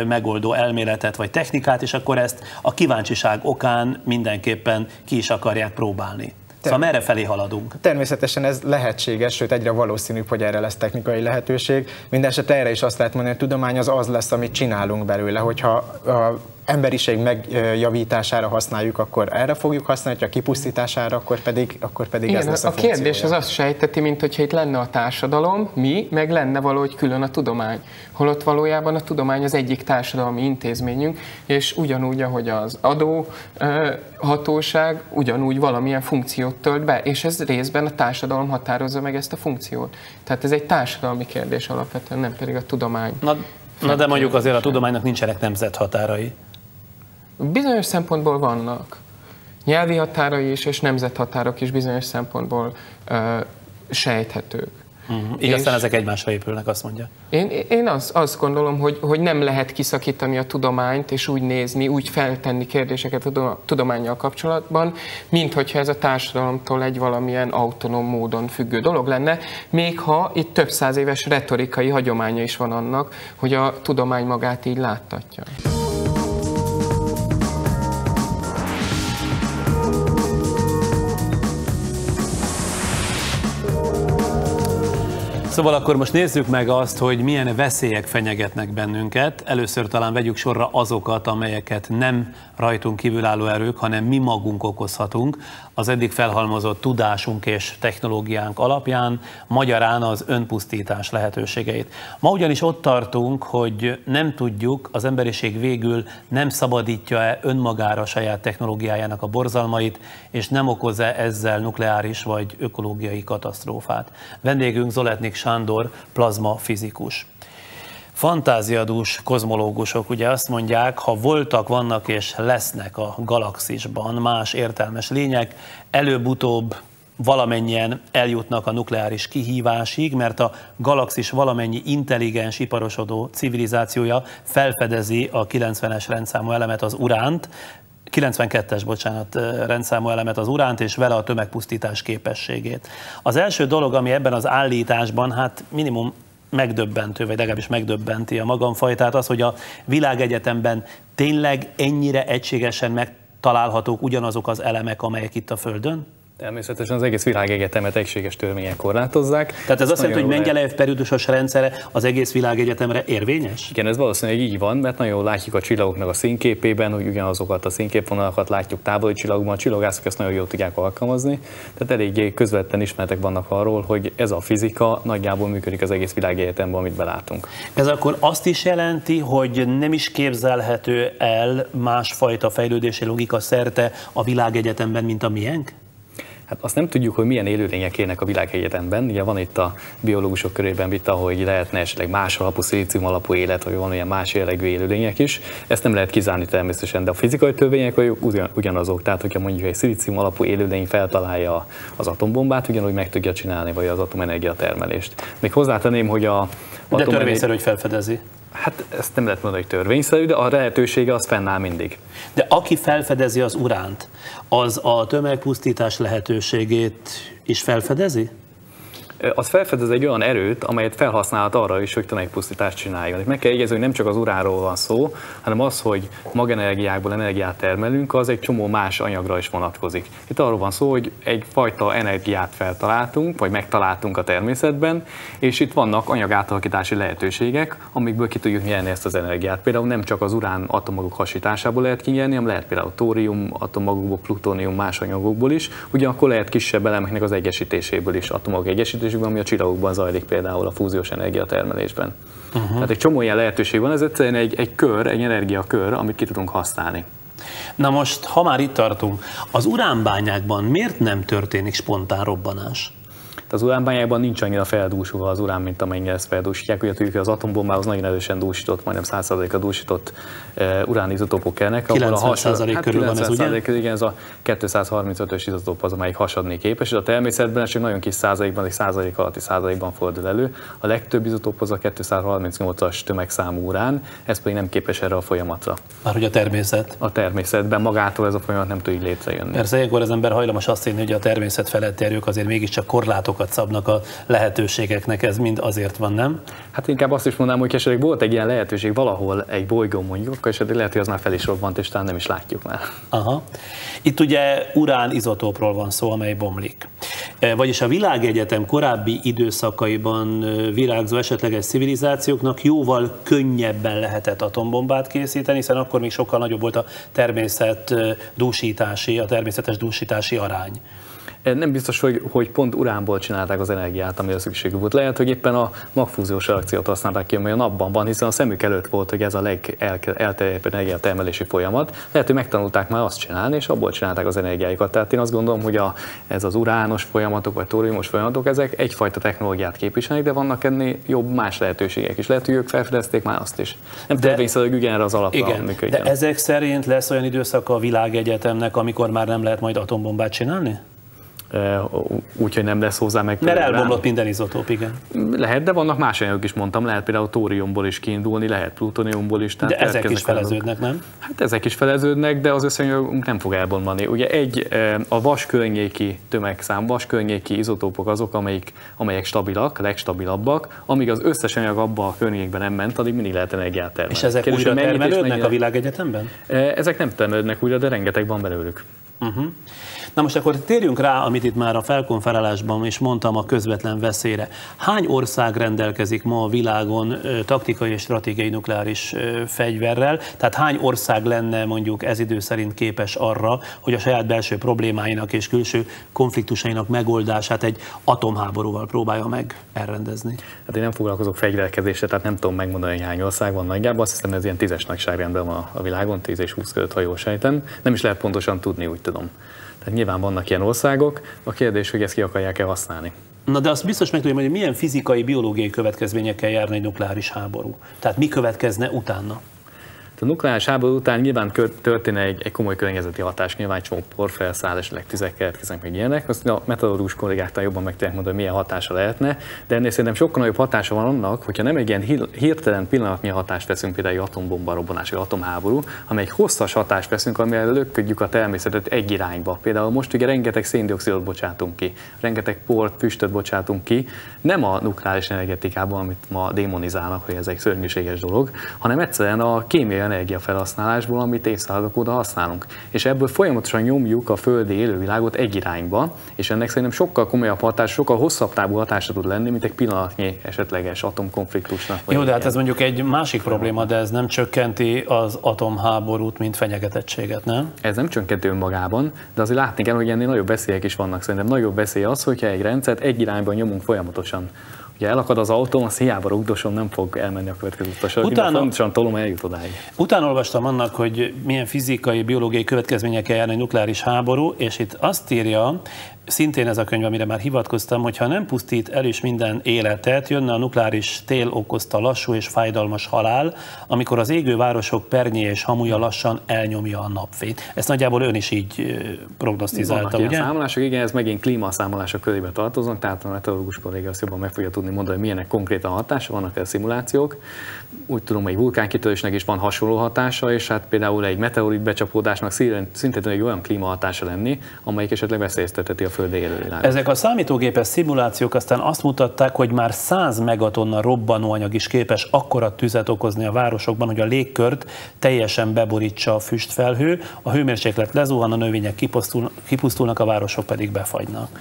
megoldó elméletet vagy technikát, és akkor ezt a kíváncsiság okán mindenképpen ki is akarják próbálni. Szóval merre felé haladunk? Természetesen ez lehetséges, sőt egyre valószínűbb, hogy erre lesz technikai lehetőség. Mindenesetre erre is azt lehet mondani, hogy a tudomány az az lesz, amit csinálunk belőle. Hogyha a emberiség megjavítására használjuk, akkor erre fogjuk használni, ha kipusztítására, akkor pedig, akkor pedig Igen, ez lesz a, a kérdés az azt sejteti, mint hogyha itt lenne a társadalom, mi, meg lenne valahogy külön a tudomány. Holott valójában a tudomány az egyik társadalmi intézményünk, és ugyanúgy, ahogy az adó hatóság, ugyanúgy valamilyen funkciót tölt be, és ez részben a társadalom határozza meg ezt a funkciót. Tehát ez egy társadalmi kérdés alapvetően, nem pedig a tudomány. Na, na de mondjuk azért a tudománynak nincsenek nemzethatárai. Bizonyos szempontból vannak. Nyelvi határai is, és nemzethatárok is bizonyos szempontból uh, sejthetők. Uh-huh. Így aztán ezek egymásra épülnek, azt mondja. Én, én azt, azt gondolom, hogy, hogy nem lehet kiszakítani a tudományt, és úgy nézni, úgy feltenni kérdéseket a tudományjal kapcsolatban, mint hogyha ez a társadalomtól egy valamilyen autonóm módon függő dolog lenne, még ha itt több száz éves retorikai hagyománya is van annak, hogy a tudomány magát így láttatja. Szóval akkor most nézzük meg azt, hogy milyen veszélyek fenyegetnek bennünket. Először talán vegyük sorra azokat, amelyeket nem rajtunk kívülálló erők, hanem mi magunk okozhatunk az eddig felhalmozott tudásunk és technológiánk alapján, magyarán az önpusztítás lehetőségeit. Ma ugyanis ott tartunk, hogy nem tudjuk, az emberiség végül nem szabadítja-e önmagára saját technológiájának a borzalmait, és nem okoz-e ezzel nukleáris vagy ökológiai katasztrófát. Vendégünk Zoletnik Sándor, plazmafizikus. Fantáziadús kozmológusok ugye azt mondják, ha voltak, vannak és lesznek a galaxisban más értelmes lények, előbb-utóbb valamennyien eljutnak a nukleáris kihívásig, mert a galaxis valamennyi intelligens, iparosodó civilizációja felfedezi a 90-es rendszámú elemet, az uránt, 92-es, bocsánat, rendszámú elemet, az uránt, és vele a tömegpusztítás képességét. Az első dolog, ami ebben az állításban, hát minimum megdöbbentő, vagy legalábbis megdöbbenti a magamfajtát, az, hogy a világegyetemben tényleg ennyire egységesen megtalálhatók ugyanazok az elemek, amelyek itt a Földön? Természetesen az egész világegyetemet egységes törvények korlátozzák. Tehát ez azt jelenti, hogy Mengelejev periódusos rendszere az egész világegyetemre érvényes? Igen, ez valószínűleg így van, mert nagyon jól látjuk a csillagoknak a színképében, hogy ugyanazokat a színképvonalakat látjuk távoli csillagokban, a csillagászok ezt nagyon jól tudják alkalmazni. Tehát eléggé közvetlen ismeretek vannak arról, hogy ez a fizika nagyjából működik az egész világegyetemben, amit belátunk. Ez akkor azt is jelenti, hogy nem is képzelhető el másfajta fejlődési logika szerte a világegyetemben, mint a miénk? Hát azt nem tudjuk, hogy milyen élőlények élnek a világegyetemben. Ugye van itt a biológusok körében vita, hogy lehetne esetleg más alapú, szilícium alapú élet, vagy van olyan más jellegű élőlények is. Ezt nem lehet kizárni természetesen, de a fizikai törvények ugyan, ugyanazok. Tehát, hogyha mondjuk egy szilícium alapú élőlény feltalálja az atombombát, ugyanúgy meg tudja csinálni, vagy az atomenergia termelést. Még hozzátenném, hogy a de törvényszerű, hogy felfedezi. Hát ezt nem lehet mondani, hogy törvényszerű, de a lehetősége az fennáll mindig. De aki felfedezi az uránt, az a tömegpusztítás lehetőségét is felfedezi? Az felfedez egy olyan erőt, amelyet felhasználhat arra is, hogy tömegpusztítást csináljon. Meg kell jegyezni, hogy nem csak az uráról van szó, hanem az, hogy magenergiákból energiát termelünk, az egy csomó más anyagra is vonatkozik. Itt arról van szó, hogy egyfajta energiát feltaláltunk, vagy megtaláltunk a természetben, és itt vannak anyagátalakítási lehetőségek, amikből ki tudjuk nyerni ezt az energiát. Például nem csak az urán atommagok hasításából lehet kinyerni, hanem lehet például tórium atommagokból, plutónium más anyagokból is, ugyanakkor lehet kisebb elemeknek az egyesítéséből is, atomok egyesítéséből lehetőségünk, ami a csillagokban zajlik például a fúziós energiatermelésben. Uh-huh. Tehát egy csomó ilyen lehetőség van, ez egyszerűen egy, egy kör, egy energiakör, amit ki tudunk használni. Na most, ha már itt tartunk, az uránbányákban miért nem történik spontán robbanás? Az uránbányában nincs annyira feldúsulva az urán, mint amennyire ezt feldúsítják. Ugye tudjuk, hogy az atombombához nagyon erősen dúsított, majdnem 100%-a dúsított uh, uránizotópok kellnek. 90% hát körül van ez ugye? Igen, ez a 235-ös izotóp az, amelyik hasadni képes, és a természetben csak nagyon kis százalékban, egy százalék alatti százalékban fordul elő. A legtöbb izotóp az a 238-as tömegszámú urán, ez pedig nem képes erre a folyamatra. Már hogy a természet? A természetben magától ez a folyamat nem tud így létrejönni. Persze ilyenkor az ember hajlamos azt hinni, hogy a természet felett erők azért mégiscsak korlátokat határokat szabnak a lehetőségeknek, ez mind azért van, nem? Hát inkább azt is mondanám, hogy esetleg volt egy ilyen lehetőség valahol egy bolygó mondjuk, akkor esetleg lehet, hogy az már fel is robbant, és talán nem is látjuk már. Aha. Itt ugye urán izotópról van szó, amely bomlik. E, vagyis a világegyetem korábbi időszakaiban e, virágzó esetleges civilizációknak jóval könnyebben lehetett atombombát készíteni, hiszen akkor még sokkal nagyobb volt a természet e, dúsítási, a természetes dúsítási arány nem biztos, hogy, hogy pont uránból csinálták az energiát, amire szükségük volt. Lehet, hogy éppen a magfúziós reakciót használták ki, amely a napban van, hiszen a szemük előtt volt, hogy ez a legelterjedtebb energiatermelési folyamat. Lehet, hogy megtanulták már azt csinálni, és abból csinálták az energiáikat. Tehát én azt gondolom, hogy a, ez az urános folyamatok, vagy tóriumos folyamatok, ezek egyfajta technológiát képviselnek, de vannak ennél jobb más lehetőségek is. Lehet, hogy ők felfedezték már azt is. Nem törvényszerűen ugyanerre az alapra igen, működjön. De ezek szerint lesz olyan időszak a világegyetemnek, amikor már nem lehet majd atombombát csinálni? Úgyhogy nem lesz hozzá meg. Mert elbomlott minden izotóp, igen. Lehet, de vannak más anyagok is mondtam, lehet például tóriumból is kiindulni, lehet plutoniumból is. Tehát de ezek is feleződnek, nem? Hát ezek is feleződnek, de az összeanyagunk nem fog elbomlani. Ugye egy, a vas környéki tömegszám, vas környéki izotópok azok, amelyik, amelyek stabilak, legstabilabbak, amíg az összes anyag abba a környékben nem ment, addig mindig lehet energiát termelni. És ezek Kérdés, újra termelődnek a világegyetemben? Ezek nem termelődnek újra, de rengeteg van belőlük. Uh-huh. Na most akkor térjünk rá, amit itt már a felkonferálásban is mondtam, a közvetlen veszélyre. Hány ország rendelkezik ma a világon taktikai és stratégiai nukleáris fegyverrel? Tehát hány ország lenne mondjuk ez idő szerint képes arra, hogy a saját belső problémáinak és külső konfliktusainak megoldását egy atomháborúval próbálja meg elrendezni? Hát én nem foglalkozok fegyverkezésre, tehát nem tudom megmondani, hogy hány ország van nagyjából. Azt hiszem, ez ilyen tízes nagyságrendben van a világon, 10 és 20 között, ha jól sejtem. Nem is lehet pontosan tudni, úgy tudom. Tehát nyilván vannak ilyen országok, a kérdés, hogy ezt ki akarják-e használni. Na de azt biztos meg tudjuk, hogy milyen fizikai, biológiai következményekkel járna egy nukleáris háború. Tehát mi következne utána? A nukleáris háború után nyilván történne egy, egy komoly környezeti hatás, nyilván csomó porfelszáll, esetleg tüzek keletkeznek, meg ilyenek. Azt a metodológus kollégáktól jobban meg tudják mondani, hogy milyen hatása lehetne, de ennél szerintem sokkal nagyobb hatása van annak, hogyha nem egy ilyen hirtelen pillanatnyi hatást veszünk, például egy atombomba robbanás vagy atomháború, hanem egy hosszas hatást veszünk, amivel löködjük a természetet egy irányba. Például most ugye rengeteg széndiokszidot bocsátunk ki, rengeteg port, füstöt bocsátunk ki, nem a nukleáris energetikában, amit ma démonizálnak, hogy ez egy szörnyűséges dolog, hanem egyszerűen a kémiai energiafelhasználásból, amit évszázadok óta használunk. És ebből folyamatosan nyomjuk a földi élővilágot egy irányba, és ennek szerintem sokkal komolyabb hatás, sokkal hosszabb távú hatása tud lenni, mint egy pillanatnyi esetleges atomkonfliktusnak. Jó, de hát ez mondjuk egy másik probléma, de ez nem csökkenti az atomháborút, mint fenyegetettséget, nem? Ez nem csökkentő önmagában, de azért látni kell, hogy ennél nagyobb veszélyek is vannak. Szerintem nagyobb veszély az, hogyha egy rendszert egy irányba nyomunk folyamatosan. Ugye elakad az autó, az hiába rugdosom, nem fog elmenni a következő utasra. Utána, fontosan tolom, eljut odáig. Utána olvastam annak, hogy milyen fizikai, biológiai következményekkel jár egy nukleáris háború, és itt azt írja, szintén ez a könyv, amire már hivatkoztam, hogy ha nem pusztít el is minden életet, jönne a nukleáris tél okozta lassú és fájdalmas halál, amikor az égő városok pernyé és hamuja lassan elnyomja a napfényt. Ezt nagyjából ön is így prognosztizálta, ugye? számolások, igen, ez megint klímaszámolások körébe tartoznak, tehát a meteorológus kolléga azt jobban meg fogja tudni mondani, hogy milyenek konkrétan hatása, vannak el szimulációk. Úgy tudom, hogy vulkánkitörésnek is van hasonló hatása, és hát például egy meteorit becsapódásnak szintén egy olyan klímahatása lenni, amelyik esetleg veszélyeztetheti a földi élővilágot. Ezek a számítógépes szimulációk aztán azt mutatták, hogy már 100 megatonna robbanóanyag is képes akkora tüzet okozni a városokban, hogy a légkört teljesen beborítsa a füstfelhő, a hőmérséklet lezuhan, a növények kipusztulnak, a városok pedig befagynak.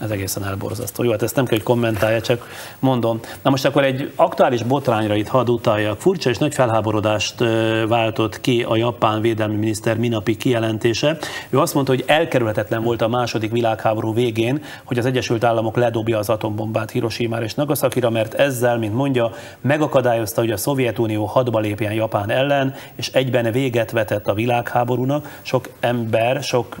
Ez egészen elborzasztó. Jó, hát ezt nem kell, hogy kommentálja, csak mondom. Na most akkor egy aktuális botrányra itt hadd utaljak. Furcsa és nagy felháborodást váltott ki a japán védelmi miniszter minapi kijelentése. Ő azt mondta, hogy elkerülhetetlen volt a második világháború végén, hogy az Egyesült Államok ledobja az atombombát Hiroshima és Nagasakira, mert ezzel, mint mondja, megakadályozta, hogy a Szovjetunió hadba lépjen Japán ellen, és egyben véget vetett a világháborúnak. Sok ember, sok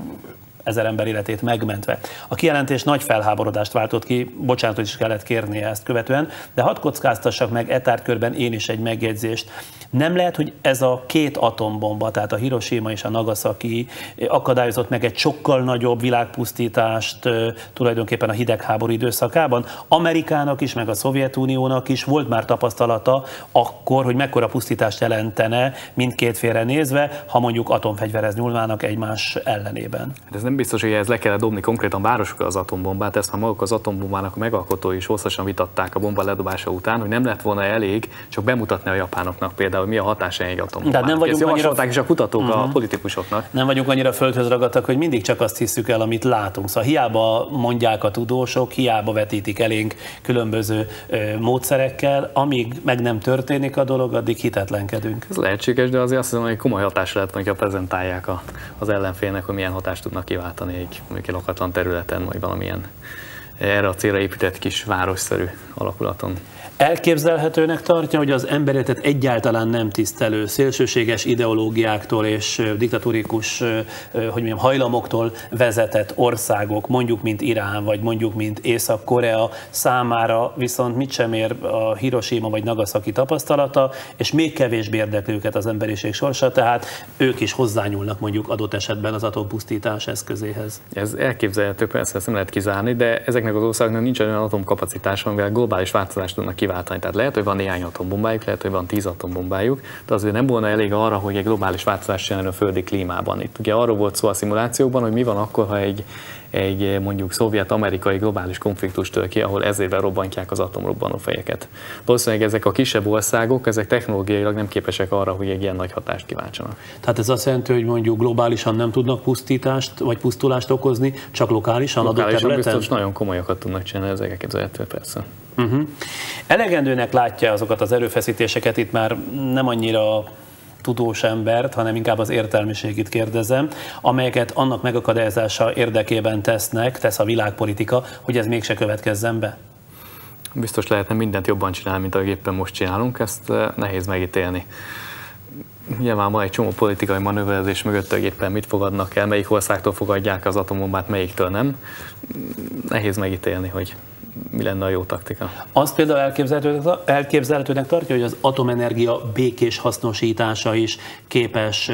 ezer ember életét megmentve. A kijelentés nagy felháborodást váltott ki, bocsánatot is kellett kérnie ezt követően, de hadd kockáztassak meg etárkörben én is egy megjegyzést. Nem lehet, hogy ez a két atombomba, tehát a Hiroshima és a Nagasaki akadályozott meg egy sokkal nagyobb világpusztítást tulajdonképpen a hidegháború időszakában. Amerikának is, meg a Szovjetuniónak is volt már tapasztalata akkor, hogy mekkora pusztítást jelentene mindkét félre nézve, ha mondjuk atomfegyverez nyúlnának egymás ellenében. Hát ez nem biztos, hogy ez le kellett dobni konkrétan városokra az atombombát, ezt már maguk az atombombának a megalkotói is hosszasan vitatták a bomba ledobása után, hogy nem lett volna elég csak bemutatni a japánoknak például, hogy mi a hatása egy atombombának. Tehát nem vagyunk annyira... is a kutatók uh-huh. a mhm. politikusoknak. Nem vagyunk annyira földhöz ragadtak, hogy mindig csak azt hiszük el, amit látunk. Szóval hiába mondják a tudósok, hiába vetítik elénk különböző ö, módszerekkel, amíg meg nem történik a dolog, addig hitetlenkedünk. Ez lehetséges, de azért azt hiszem, hogy komoly hatás lehet, hogyha prezentálják a, az ellenfélnek, hogy milyen hatást tudnak kiváltani egy, egy lakatlan területen, vagy valamilyen erre a célra épített kis városszerű alakulaton. Elképzelhetőnek tartja, hogy az emberetet egyáltalán nem tisztelő szélsőséges ideológiáktól és diktatórikus hogy mondjam, hajlamoktól vezetett országok, mondjuk mint Irán, vagy mondjuk mint Észak-Korea számára viszont mit sem ér a Hiroshima vagy Nagasaki tapasztalata, és még kevésbé érdekli őket az emberiség sorsa, tehát ők is hozzányúlnak mondjuk adott esetben az atompusztítás eszközéhez. Ez elképzelhető, persze ezt nem lehet kizárni, de ezeknek az országoknak nincs olyan atomkapacitás, amivel globális változást tudnak kiváltani. Tehát lehet, hogy van néhány atombombájuk, lehet, hogy van tíz atombombájuk, de azért nem volna elég arra, hogy egy globális változás csináljon a földi klímában. Itt ugye arról volt szó a szimulációkban, hogy mi van akkor, ha egy, egy mondjuk szovjet-amerikai globális konfliktus tör ki, ahol ezért robbantják az atomrobbanó fejeket. Valószínűleg ezek a kisebb országok, ezek technológiailag nem képesek arra, hogy egy ilyen nagy hatást kiváltsanak. Tehát ez azt jelenti, hogy mondjuk globálisan nem tudnak pusztítást vagy pusztulást okozni, csak lokálisan, lokálisan adott területen? biztos nagyon komolyakat tudnak csinálni, ezek elképzelhető persze. Uh-huh. Elegendőnek látja azokat az erőfeszítéseket, itt már nem annyira tudós embert, hanem inkább az értelmiségét kérdezem, amelyeket annak megakadályozása érdekében tesznek, tesz a világpolitika, hogy ez mégse következzen be? Biztos lehetne mindent jobban csinálni, mint ahogy éppen most csinálunk, ezt eh, nehéz megítélni. Nyilván van egy csomó politikai manőverezés mögött, hogy éppen mit fogadnak el, melyik országtól fogadják az atombombát, melyiktől nem. Nehéz megítélni, hogy mi lenne a jó taktika. Azt például elképzelhetőnek, elképzelhetőnek tartja, hogy az atomenergia békés hasznosítása is képes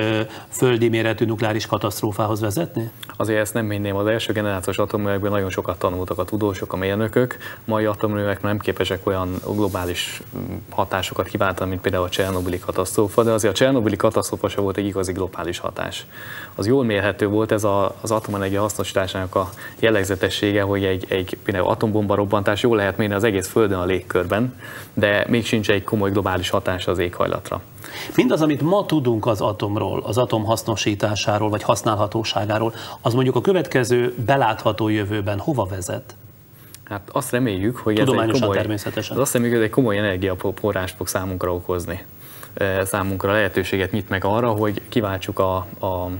földi méretű nukleáris katasztrófához vezetni? Azért ezt nem minném. Az első generációs atomművekben nagyon sokat tanultak a tudósok, a mérnökök. Mai atomművek nem képesek olyan globális mm, hatásokat kiváltani, mint például a Csernobili katasztrófa, de azért a Csernobili katasztrófa sem volt egy igazi globális hatás. Az jól mérhető volt ez a, az atomenergia hasznosításának a jellegzetessége, hogy egy, egy például atombomba felrobbantás jól lehet mérni az egész Földön a légkörben, de még sincs egy komoly globális hatása az éghajlatra. Mindaz, amit ma tudunk az atomról, az atom hasznosításáról vagy használhatóságáról, az mondjuk a következő belátható jövőben hova vezet? Hát azt reméljük, hogy ez egy komoly, természetesen. azt reméljük, hogy egy komoly energiaforrást fog számunkra okozni számunkra lehetőséget nyit meg arra, hogy kiváltsuk a, a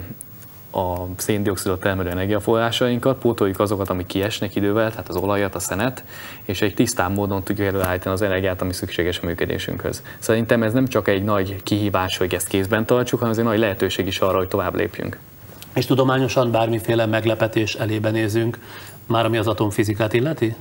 a széndiokszidot termelő energiaforrásainkat, pótoljuk azokat, amik kiesnek idővel, tehát az olajat, a szenet, és egy tisztán módon tudjuk előállítani az energiát, ami szükséges a működésünkhöz. Szerintem ez nem csak egy nagy kihívás, hogy ezt kézben tartsuk, hanem ez egy nagy lehetőség is arra, hogy tovább lépjünk. És tudományosan bármiféle meglepetés elébe nézünk, már ami az atomfizikát illeti?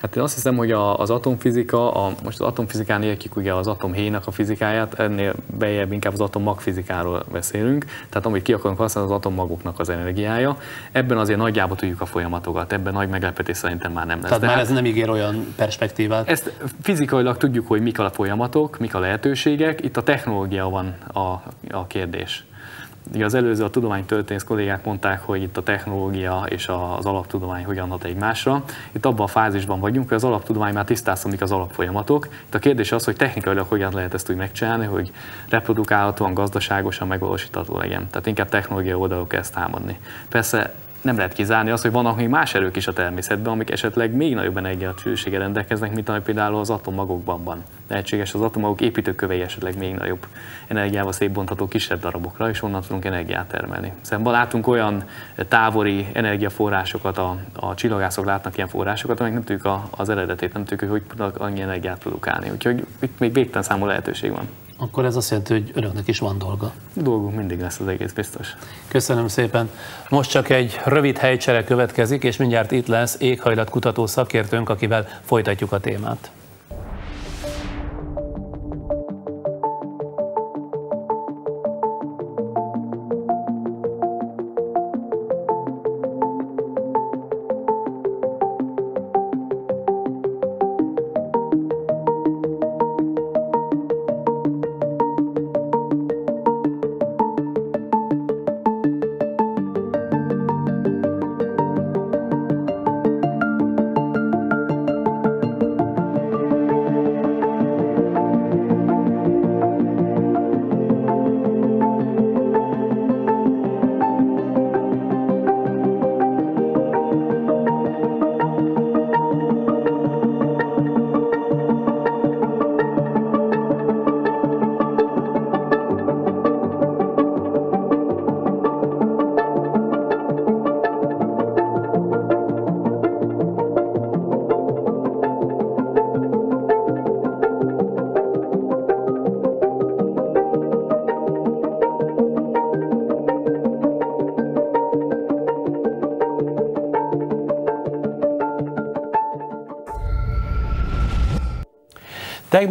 Hát én azt hiszem, hogy a, az atomfizika, a, most az atomfizikán értjük ugye az atomhéjnak a fizikáját, ennél bejebb inkább az atommagfizikáról beszélünk, tehát amit ki akarunk használni, az atommagoknak az energiája. Ebben azért nagyjából tudjuk a folyamatokat, ebben nagy meglepetés szerintem már nem lesz. Tehát De már ez nem ígér olyan perspektívát? Ezt fizikailag tudjuk, hogy mik a folyamatok, mik a lehetőségek, itt a technológia van a, a kérdés. Ugye az előző a tudománytörténész kollégák mondták, hogy itt a technológia és az alaptudomány hogyan hat egymásra. Itt abban a fázisban vagyunk, hogy az alaptudomány már tisztázta, az alapfolyamatok. Itt a kérdés az, hogy technikailag hogyan lehet ezt úgy megcsinálni, hogy reprodukálhatóan, gazdaságosan megvalósítható legyen. Tehát inkább technológia oldalról ezt támadni. Persze nem lehet kizárni azt, hogy vannak még más erők is a természetben, amik esetleg még nagyobb energiacsőséggel rendelkeznek, mint ami például az atommagokban van. Lehetséges az atommagok építőkövei esetleg még nagyobb energiával szétbontható kisebb darabokra, és onnan tudunk energiát termelni. Szemben látunk olyan távoli energiaforrásokat, a, a csillagászok látnak ilyen forrásokat, amik nem tudjuk a, az eredetét, nem tudjuk, hogy hogy tudnak annyi energiát produkálni. Úgyhogy itt még végtelen számú lehetőség van. Akkor ez azt jelenti, hogy önöknek is van dolga. Dolgunk mindig lesz az egész biztos. Köszönöm szépen. Most csak egy rövid helycsere következik, és mindjárt itt lesz éghajlatkutató szakértőnk, akivel folytatjuk a témát.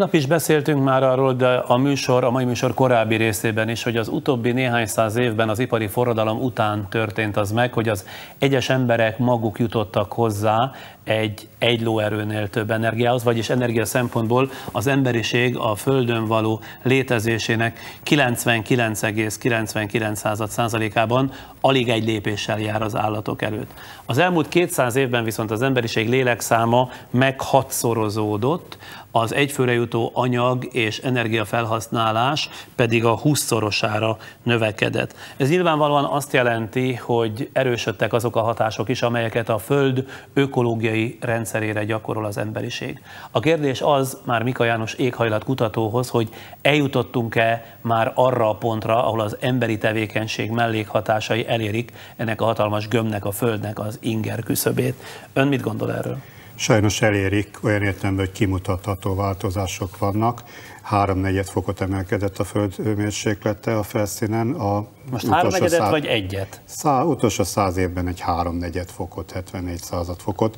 Tegnap is beszéltünk már arról, de a műsor, a mai műsor korábbi részében is, hogy az utóbbi néhány száz évben az ipari forradalom után történt az meg, hogy az egyes emberek maguk jutottak hozzá egy egy lóerőnél több energiához, vagyis energia szempontból az emberiség a Földön való létezésének 99,99%-ában alig egy lépéssel jár az állatok előtt. Az elmúlt 200 évben viszont az emberiség lélekszáma meghatszorozódott, az egyfőre jutó anyag és energiafelhasználás pedig a 20-szorosára növekedett. Ez nyilvánvalóan azt jelenti, hogy erősödtek azok a hatások is, amelyeket a Föld ökológiai rendszerére gyakorol az emberiség. A kérdés az már Mika János éghajlat kutatóhoz, hogy eljutottunk-e már arra a pontra, ahol az emberi tevékenység mellékhatásai elérik ennek a hatalmas gömbnek, a Földnek az inger küszöbét. Ön mit gondol erről? Sajnos elérik, olyan értelemben, hogy kimutatható változások vannak. Háromnegyed fokot emelkedett a föld hőmérséklete a felszínen. A Most háromnegyedet száz... vagy egyet? Szá, utolsó száz évben egy háromnegyed fokot, 74 század fokot.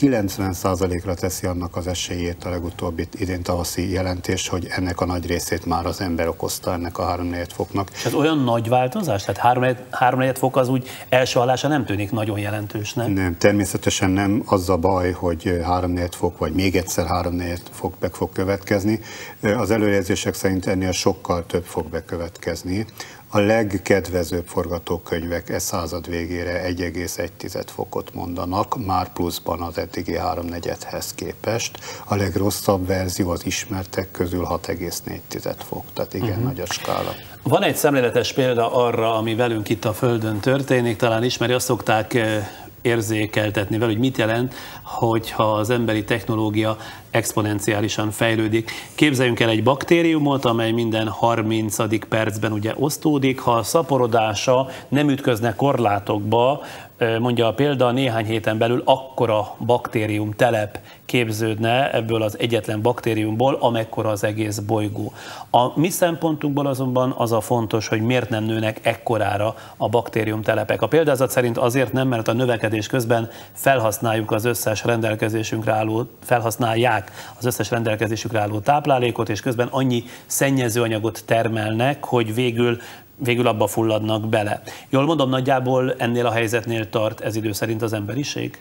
90%-ra teszi annak az esélyét a legutóbbi idén tavaszi jelentés, hogy ennek a nagy részét már az ember okozta ennek a 3 foknak. Ez olyan nagy változás? Tehát 3 fok az úgy első hallása nem tűnik nagyon jelentős, nem? Nem, természetesen nem. Az a baj, hogy 3 fok, vagy még egyszer 3 fok meg fog következni. Az előrejelzések szerint ennél sokkal több fog bekövetkezni A legkedvezőbb forgatókönyvek e század végére 1,1 fokot mondanak, már pluszban az eddigi 3 negyedhez képest. A legrosszabb verzió az ismertek közül 6,4 fok, tehát igen uh-huh. nagy a skála. Van egy szemléletes példa arra, ami velünk itt a Földön történik, talán ismeri, azt szokták eh, érzékeltetni vele, hogy mit jelent, hogyha az emberi technológia exponenciálisan fejlődik. Képzeljünk el egy baktériumot, amely minden 30. percben ugye osztódik, ha a szaporodása nem ütközne korlátokba, mondja a példa, néhány héten belül akkora baktérium telep képződne ebből az egyetlen baktériumból, amekkora az egész bolygó. A mi szempontunkból azonban az a fontos, hogy miért nem nőnek ekkorára a baktérium telepek. A példázat szerint azért nem, mert a növekedés közben felhasználjuk az összes rendelkezésünkre álló, felhasználják az összes rendelkezésükre álló táplálékot, és közben annyi szennyezőanyagot termelnek, hogy végül végül abba fulladnak bele. Jól mondom, nagyjából ennél a helyzetnél tart ez idő szerint az emberiség?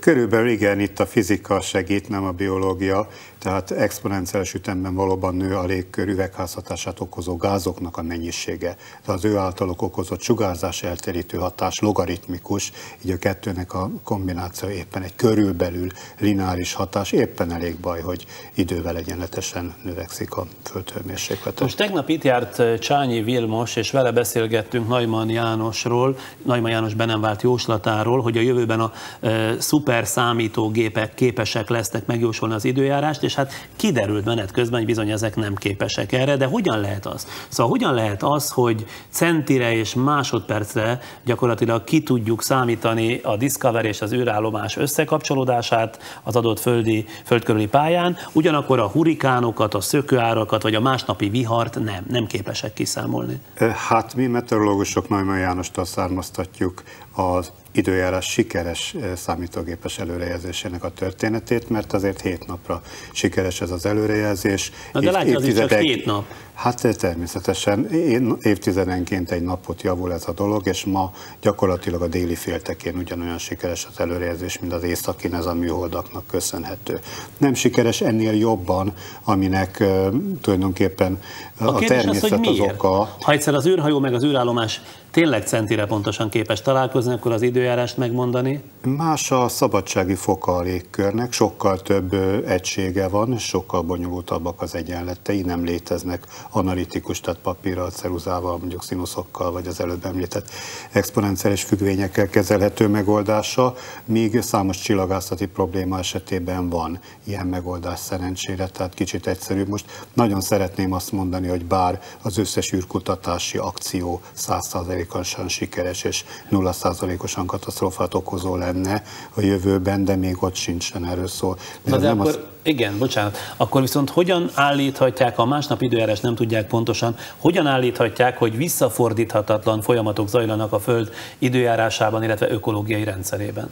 Körülbelül igen, itt a fizika segít, nem a biológia tehát exponenciális ütemben valóban nő a légkör üvegházhatását okozó gázoknak a mennyisége. De az ő általuk okozott sugárzás elterítő hatás logaritmikus, így a kettőnek a kombináció éppen egy körülbelül lineáris hatás, éppen elég baj, hogy idővel egyenletesen növekszik a földhőmérséklet. Most tegnap itt járt Csányi Vilmos, és vele beszélgettünk Najman Jánosról, Najman János be nem vált jóslatáról, hogy a jövőben a e, szuper számítógépek képesek lesznek megjósolni az időjárást, és és hát kiderült menet közben, hogy bizony ezek nem képesek erre, de hogyan lehet az? Szóval hogyan lehet az, hogy centire és másodpercre gyakorlatilag ki tudjuk számítani a Discover és az űrállomás összekapcsolódását az adott földi, földkörüli pályán, ugyanakkor a hurikánokat, a szökőárakat vagy a másnapi vihart nem, nem képesek kiszámolni. Hát mi meteorológusok Neumann Jánostól származtatjuk az időjárás sikeres eh, számítógépes előrejelzésének a történetét, mert azért hét napra sikeres ez az előrejelzés. Na de látja, az csak hét nap. Hát eh, természetesen én évtizedenként egy napot javul ez a dolog, és ma gyakorlatilag a déli féltekén ugyanolyan sikeres az előrejelzés, mint az északin, ez a műholdaknak köszönhető. Nem sikeres ennél jobban, aminek uh, tulajdonképpen a, a természet az, az oka. Ha egyszer az űrhajó meg az űrállomás tényleg centire pontosan képes találkozni, akkor az időjárást megmondani? Más a szabadsági foka a légkörnek, sokkal több egysége van, sokkal bonyolultabbak az egyenletei, nem léteznek analitikus, tehát papírral, ceruzával, mondjuk színuszokkal, vagy az előbb említett exponenciális függvényekkel kezelhető megoldása, míg számos csillagászati probléma esetében van ilyen megoldás szerencsére, tehát kicsit egyszerűbb. Most nagyon szeretném azt mondani, hogy bár az összes űrkutatási akció 100%-osan sikeres és 0%-osan katasztrófát okozó lenne a jövőben, de még ott sincsen erről szó. De, de akkor, az... igen, bocsánat, akkor viszont hogyan állíthatják, ha másnap időjárás nem tudják pontosan, hogyan állíthatják, hogy visszafordíthatatlan folyamatok zajlanak a Föld időjárásában, illetve ökológiai rendszerében?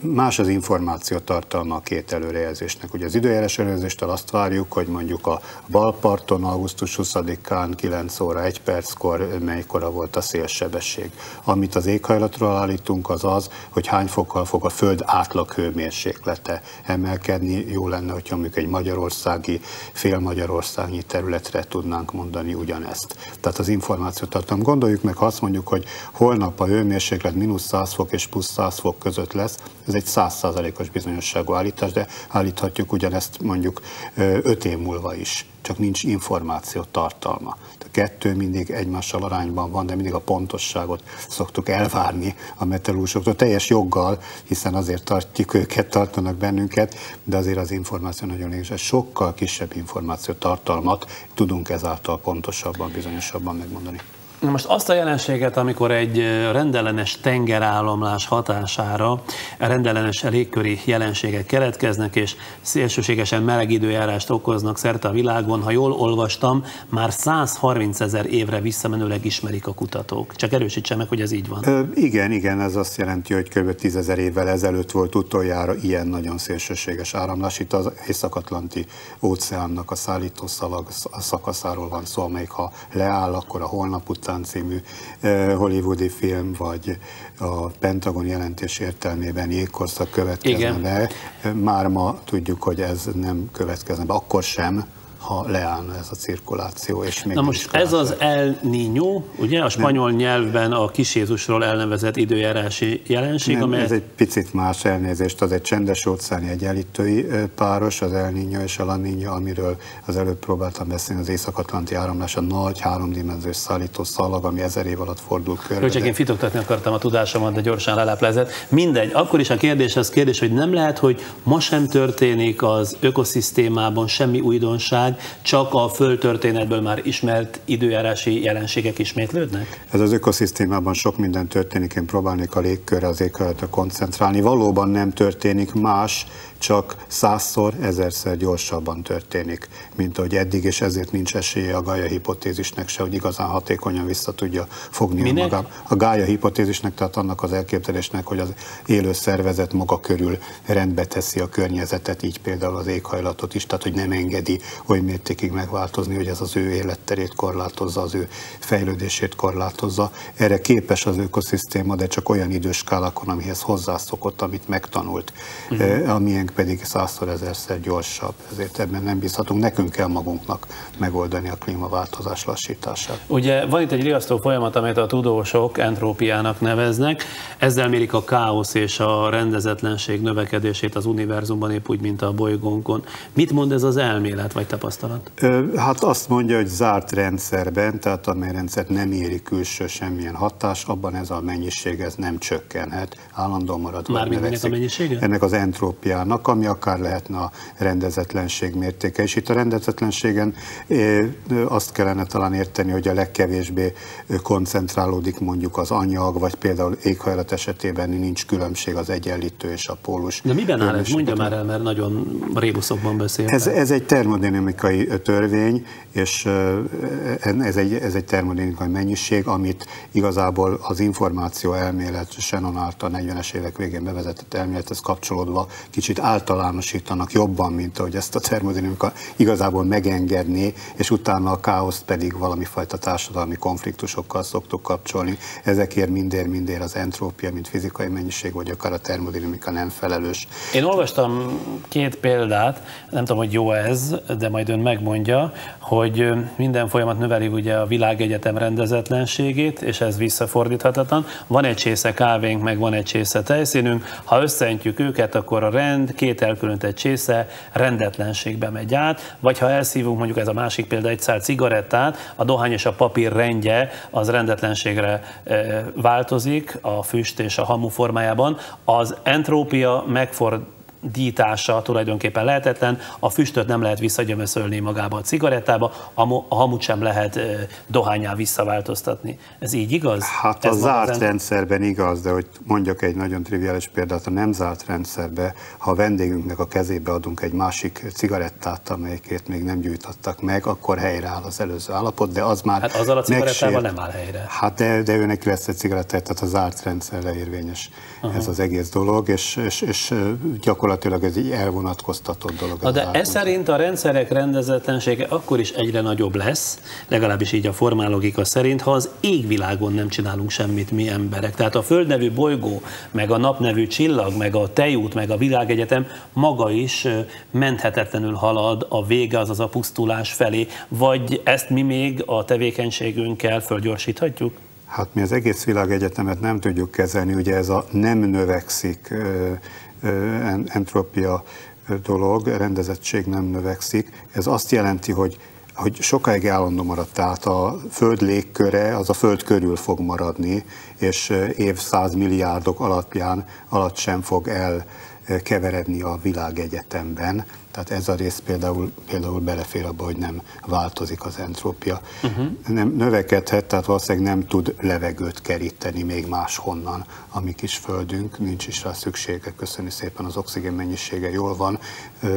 Más az információ tartalma a két előrejelzésnek. Ugye az időjárás előrejelzéstől azt várjuk, hogy mondjuk a balparton augusztus 20-án 9 óra 1 perckor melykora volt a szélsebesség. Amit az éghajlatról állítunk, az az, hogy hány fokkal fog a Föld átlag hőmérséklete emelkedni. Jó lenne, hogyha mondjuk egy magyarországi, fél magyarországi területre tudnánk mondani ugyanezt. Tehát az információ tartalom. Gondoljuk meg, ha azt mondjuk, hogy holnap a hőmérséklet mínusz 100 fok és plusz 100 fok között lesz, ez egy százszázalékos bizonyosságú állítás, de állíthatjuk ugyanezt mondjuk öt év múlva is, csak nincs információ tartalma. Kettő mindig egymással arányban van, de mindig a pontosságot szoktuk elvárni a meteorológusoktól, teljes joggal, hiszen azért tartjuk őket, tartanak bennünket, de azért az információ nagyon lényeges. Sokkal kisebb információ tartalmat tudunk ezáltal pontosabban, bizonyosabban megmondani. Na most azt a jelenséget, amikor egy rendellenes tengerállamlás hatására rendellenes légköri jelenségek keletkeznek, és szélsőségesen meleg időjárást okoznak szerte a világon, ha jól olvastam, már 130 ezer évre visszamenőleg ismerik a kutatók. Csak erősítse meg, hogy ez így van. Ö, igen, igen, ez azt jelenti, hogy kb. 10 ezer évvel ezelőtt volt utoljára ilyen nagyon szélsőséges áramlás. Itt az Észak-Atlanti óceánnak a szállító szakaszáról van szó, amelyik ha leáll, akkor a holnap után Afganisztán című hollywoodi film, vagy a Pentagon jelentés értelmében jégkorszak következne Igen. be. Már ma tudjuk, hogy ez nem következne be, akkor sem, ha leállna ez a cirkuláció. És még Na most ez az El Niño, ugye a spanyol Nem. nyelvben a kis Jézusról elnevezett időjárási jelenség, Nem, amelyet... ez egy picit más elnézést, az egy csendes óceáni egyenlítői páros, az El Niño és a La Niña, amiről az előbb próbáltam beszélni, az Észak-Atlanti áramlás, a nagy háromdimenziós szállító szalag, ami ezer év alatt fordul körbe. Csak én fitoktatni akartam a tudásomat, de gyorsan leláplezett. Mindegy, akkor is a kérdés az kérdés, hogy nem lehet, hogy ma sem történik az ökoszisztémában semmi újdonság, csak a földtörténetből már ismert időjárási jelenségek ismétlődnek? Ez az ökoszisztémában sok minden történik, én próbálnék a légkörre, az éghajlatra koncentrálni. Valóban nem történik más, csak százszor, ezerszer gyorsabban történik, mint ahogy eddig, és ezért nincs esélye a Gaia hipotézisnek se, hogy igazán hatékonyan vissza tudja fogni Minek? A Gaia hipotézisnek, tehát annak az elképzelésnek, hogy az élő szervezet maga körül rendbe teszi a környezetet, így például az éghajlatot is, tehát hogy nem engedi oly mértékig megváltozni, hogy ez az ő életterét korlátozza, az ő fejlődését korlátozza. Erre képes az ökoszisztéma, de csak olyan időskálákon, amihez hozzászokott, amit megtanult, uh-huh. amilyen pedig százszor, ezerszer gyorsabb. Ezért ebben nem bízhatunk. Nekünk kell magunknak megoldani a klímaváltozás lassítását. Ugye van itt egy riasztó folyamat, amit a tudósok entrópiának neveznek. Ezzel mérik a káosz és a rendezetlenség növekedését az univerzumban, épp úgy, mint a bolygónkon. Mit mond ez az elmélet vagy tapasztalat? Hát azt mondja, hogy zárt rendszerben, tehát amely rendszer nem éri külső semmilyen hatás, abban ez a mennyiség ez nem csökkenhet, állandóan marad. Mármint a mennyisége? Ennek az entrópiának vannak, ami akár lehetne a rendezetlenség mértéke. És itt a rendezetlenségen azt kellene talán érteni, hogy a legkevésbé koncentrálódik mondjuk az anyag, vagy például éghajlat esetében nincs különbség az egyenlítő és a pólus. De miben áll ez? Mondja már el, mert nagyon rébuszokban beszél. Ez, ez egy termodinamikai törvény, és ez egy, ez egy termodinamikai mennyiség, amit igazából az információ elmélet Shannon által 40-es évek végén bevezetett elmélethez kapcsolódva kicsit általánosítanak jobban, mint ahogy ezt a termodinamika igazából megengedni, és utána a káoszt pedig valami fajta társadalmi konfliktusokkal szoktuk kapcsolni. Ezekért mindér, mindér az entrópia, mint fizikai mennyiség, vagy akár a termodinamika nem felelős. Én olvastam két példát, nem tudom, hogy jó ez, de majd ön megmondja, hogy minden folyamat növeli ugye a világegyetem rendezetlenségét, és ez visszafordíthatatlan. Van egy csésze kávénk, meg van egy csésze tejszínünk, ha összeentjük őket, akkor a rend két elkülönített csésze rendetlenségbe megy át, vagy ha elszívunk mondjuk ez a másik példa egy szál cigarettát, a dohány és a papír rendje az rendetlenségre változik a füst és a hamu formájában, az entrópia megfordul dítása tulajdonképpen lehetetlen, a füstöt nem lehet visszagyömöszölni magába a cigarettába, a hamut sem lehet dohányá visszaváltoztatni. Ez így igaz? Hát Ez a zárt rendszerben igaz, de hogy mondjak egy nagyon triviális példát, a nem zárt rendszerben, ha a vendégünknek a kezébe adunk egy másik cigarettát, amelyikét még nem gyújtottak meg, akkor helyreáll az előző állapot, de az már Hát azzal a cigarettával nem áll helyre. Hát de, de őnek lesz egy cigarettát, tehát a zárt rendszerre érvényes uh-huh. ez az egész dolog, és, és, és gyakorlatilag gyakorlatilag ez egy elvonatkoztatott dolog. Na de ez szerint a rendszerek rendezetlensége akkor is egyre nagyobb lesz, legalábbis így a formálogika szerint, ha az égvilágon nem csinálunk semmit mi emberek. Tehát a Föld nevű bolygó, meg a nap nevű csillag, meg a tejút, meg a világegyetem maga is menthetetlenül halad a vége, azaz a pusztulás felé, vagy ezt mi még a tevékenységünkkel fölgyorsíthatjuk? Hát mi az egész világegyetemet nem tudjuk kezelni, ugye ez a nem növekszik entrópia dolog, rendezettség nem növekszik. Ez azt jelenti, hogy hogy sokáig állandó maradt, tehát a Föld légköre az a Föld körül fog maradni, és évszázmilliárdok alapján alatt sem fog elkeveredni a világegyetemben. Tehát ez a rész például, például belefér abba, hogy nem változik az entrópia. Uh-huh. Nem növekedhet, tehát valószínűleg nem tud levegőt keríteni még máshonnan, a mi kis földünk, nincs is rá szüksége, köszönjük szépen, az oxigén mennyisége jól van,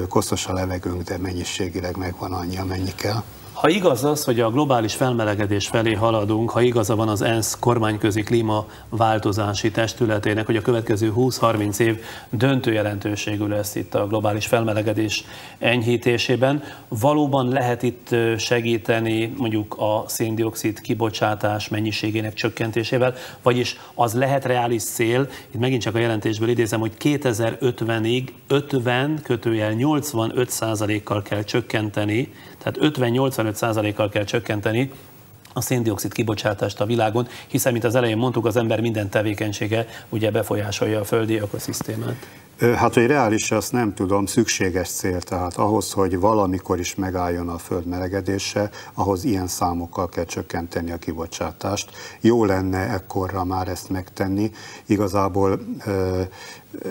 koszos a levegőnk, de mennyiségileg megvan annyi, amennyi kell. Ha igaz az, hogy a globális felmelegedés felé haladunk, ha igaza van az ENSZ kormányközi klímaváltozási testületének, hogy a következő 20-30 év döntő jelentőségű lesz itt a globális felmelegedés enyhítésében, valóban lehet itt segíteni mondjuk a széndiokszid kibocsátás mennyiségének csökkentésével, vagyis az lehet reális cél, itt megint csak a jelentésből idézem, hogy 2050-ig 50 kötőjel 85 kal kell csökkenteni, tehát 50-85%-kal kell csökkenteni a széndiokszid kibocsátást a világon, hiszen, mint az elején mondtuk, az ember minden tevékenysége ugye befolyásolja a földi ökoszisztémát. Hát, hogy reális, azt nem tudom, szükséges cél, tehát ahhoz, hogy valamikor is megálljon a föld melegedése, ahhoz ilyen számokkal kell csökkenteni a kibocsátást. Jó lenne ekkorra már ezt megtenni. Igazából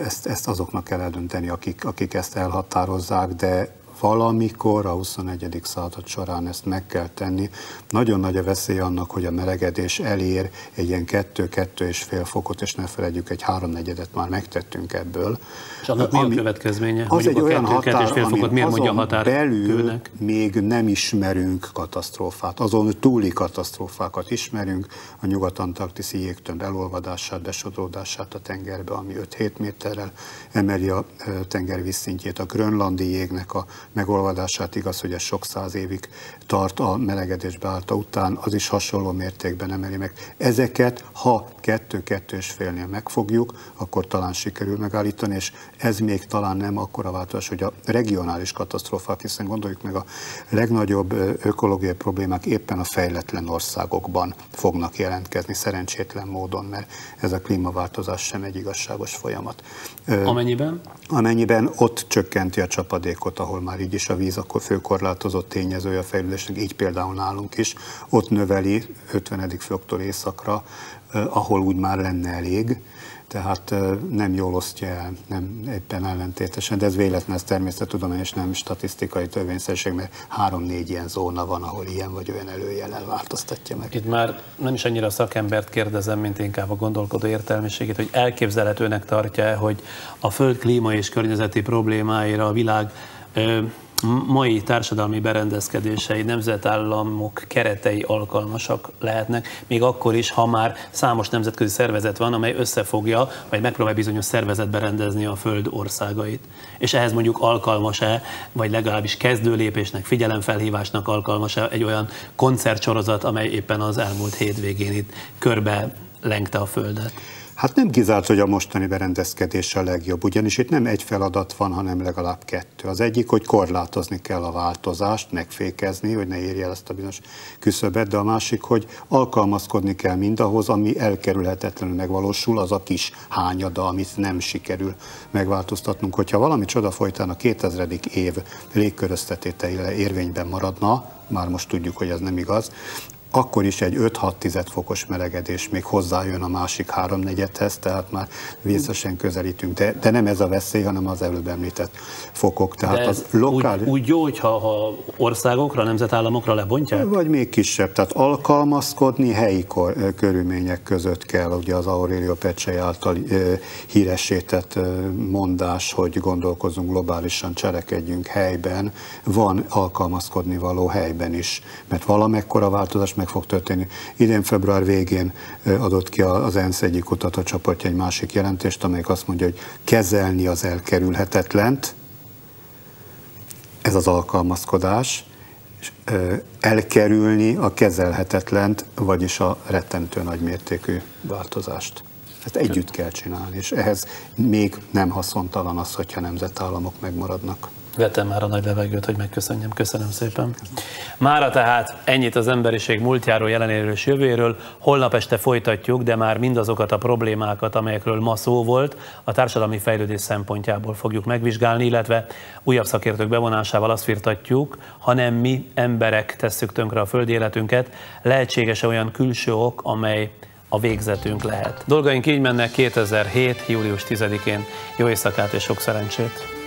ezt, ezt azoknak kell eldönteni, akik, akik ezt elhatározzák, de valamikor a 21. század során ezt meg kell tenni. Nagyon nagy a veszély annak, hogy a melegedés elér egy ilyen 2-2,5 fokot, és ne felejtjük, egy háromnegyedet már megtettünk ebből. És annak mi a következménye? Az egy olyan határ, határ, fél fokot miért mondja határ belül kőnek? még nem ismerünk katasztrófát. Azon túli katasztrófákat ismerünk, a nyugat-antarktiszi jégtömb elolvadását, besodródását a tengerbe, ami 5-7 méterrel emeli a tenger vízszintjét, a grönlandi jégnek a megolvadását. Igaz, hogy ez sok száz évig tart a melegedés beállta után, az is hasonló mértékben emeli meg. Ezeket, ha kettő-kettő és félnél megfogjuk, akkor talán sikerül megállítani, és ez még talán nem akkora változás, hogy a regionális katasztrófák, hiszen gondoljuk meg a legnagyobb ökológiai problémák éppen a fejletlen országokban fognak jelentkezni szerencsétlen módon, mert ez a klímaváltozás sem egy igazságos folyamat. Amennyiben? Amennyiben ott csökkenti a csapadékot, ahol már így is a víz akkor főkorlátozott tényezője a fejlődésnek, így például nálunk is, ott növeli 50. foktól északra, ahol úgy már lenne elég, tehát nem jól osztja el, nem éppen ellentétesen, de ez véletlen, ez természettudomány és nem statisztikai törvényszerűség, mert három-négy ilyen zóna van, ahol ilyen vagy olyan előjellel változtatja meg. Itt már nem is annyira a szakembert kérdezem, mint inkább a gondolkodó értelmiségét, hogy elképzelhetőnek tartja hogy a Föld klíma és környezeti problémáira a világ mai társadalmi berendezkedései, nemzetállamok keretei alkalmasak lehetnek, még akkor is, ha már számos nemzetközi szervezet van, amely összefogja, vagy megpróbál bizonyos szervezetbe rendezni a Föld országait. És ehhez mondjuk alkalmas-e, vagy legalábbis kezdőlépésnek, figyelemfelhívásnak alkalmas-e egy olyan koncertsorozat, amely éppen az elmúlt hétvégén itt körbe lengte a Földet? Hát nem kizárt, hogy a mostani berendezkedés a legjobb, ugyanis itt nem egy feladat van, hanem legalább kettő. Az egyik, hogy korlátozni kell a változást, megfékezni, hogy ne érje el ezt a bizonyos küszöbet, de a másik, hogy alkalmazkodni kell mindahhoz, ami elkerülhetetlenül megvalósul, az a kis hányada, amit nem sikerül megváltoztatnunk. Hogyha valami csoda folytán a 2000. év légköröztetéteire érvényben maradna, már most tudjuk, hogy ez nem igaz, akkor is egy 5-6 fokos melegedés még hozzájön a másik háromnegyedhez, tehát már vészesen közelítünk. De, de nem ez a veszély, hanem az előbb említett fokok. Tehát de az lokál... úgy, úgy jó, hogyha ha országokra, nemzetállamokra lebontják? Vagy még kisebb. Tehát alkalmazkodni helyi kor, körülmények között kell. Ugye az Aurelio Pecsei által híresített mondás, hogy gondolkozunk globálisan, cselekedjünk helyben. Van alkalmazkodni való helyben is, mert valamekkora változás meg fog történni. Idén február végén adott ki az ENSZ egyik kutatócsoportja egy másik jelentést, amelyik azt mondja, hogy kezelni az elkerülhetetlent, ez az alkalmazkodás, és elkerülni a kezelhetetlent, vagyis a rettentő nagymértékű változást. Ezt együtt kell csinálni, és ehhez még nem haszontalan az, hogyha nemzetállamok megmaradnak. Vettem már a nagy levegőt, hogy megköszönjem. Köszönöm szépen. Mára tehát ennyit az emberiség múltjáról, jelenéről és jövőről. Holnap este folytatjuk, de már mindazokat a problémákat, amelyekről ma szó volt, a társadalmi fejlődés szempontjából fogjuk megvizsgálni, illetve újabb szakértők bevonásával azt firtatjuk, hanem mi emberek tesszük tönkre a földi életünket, lehetséges olyan külső ok, amely a végzetünk lehet. Dolgaink így mennek 2007. július 10-én. Jó éjszakát és sok szerencsét!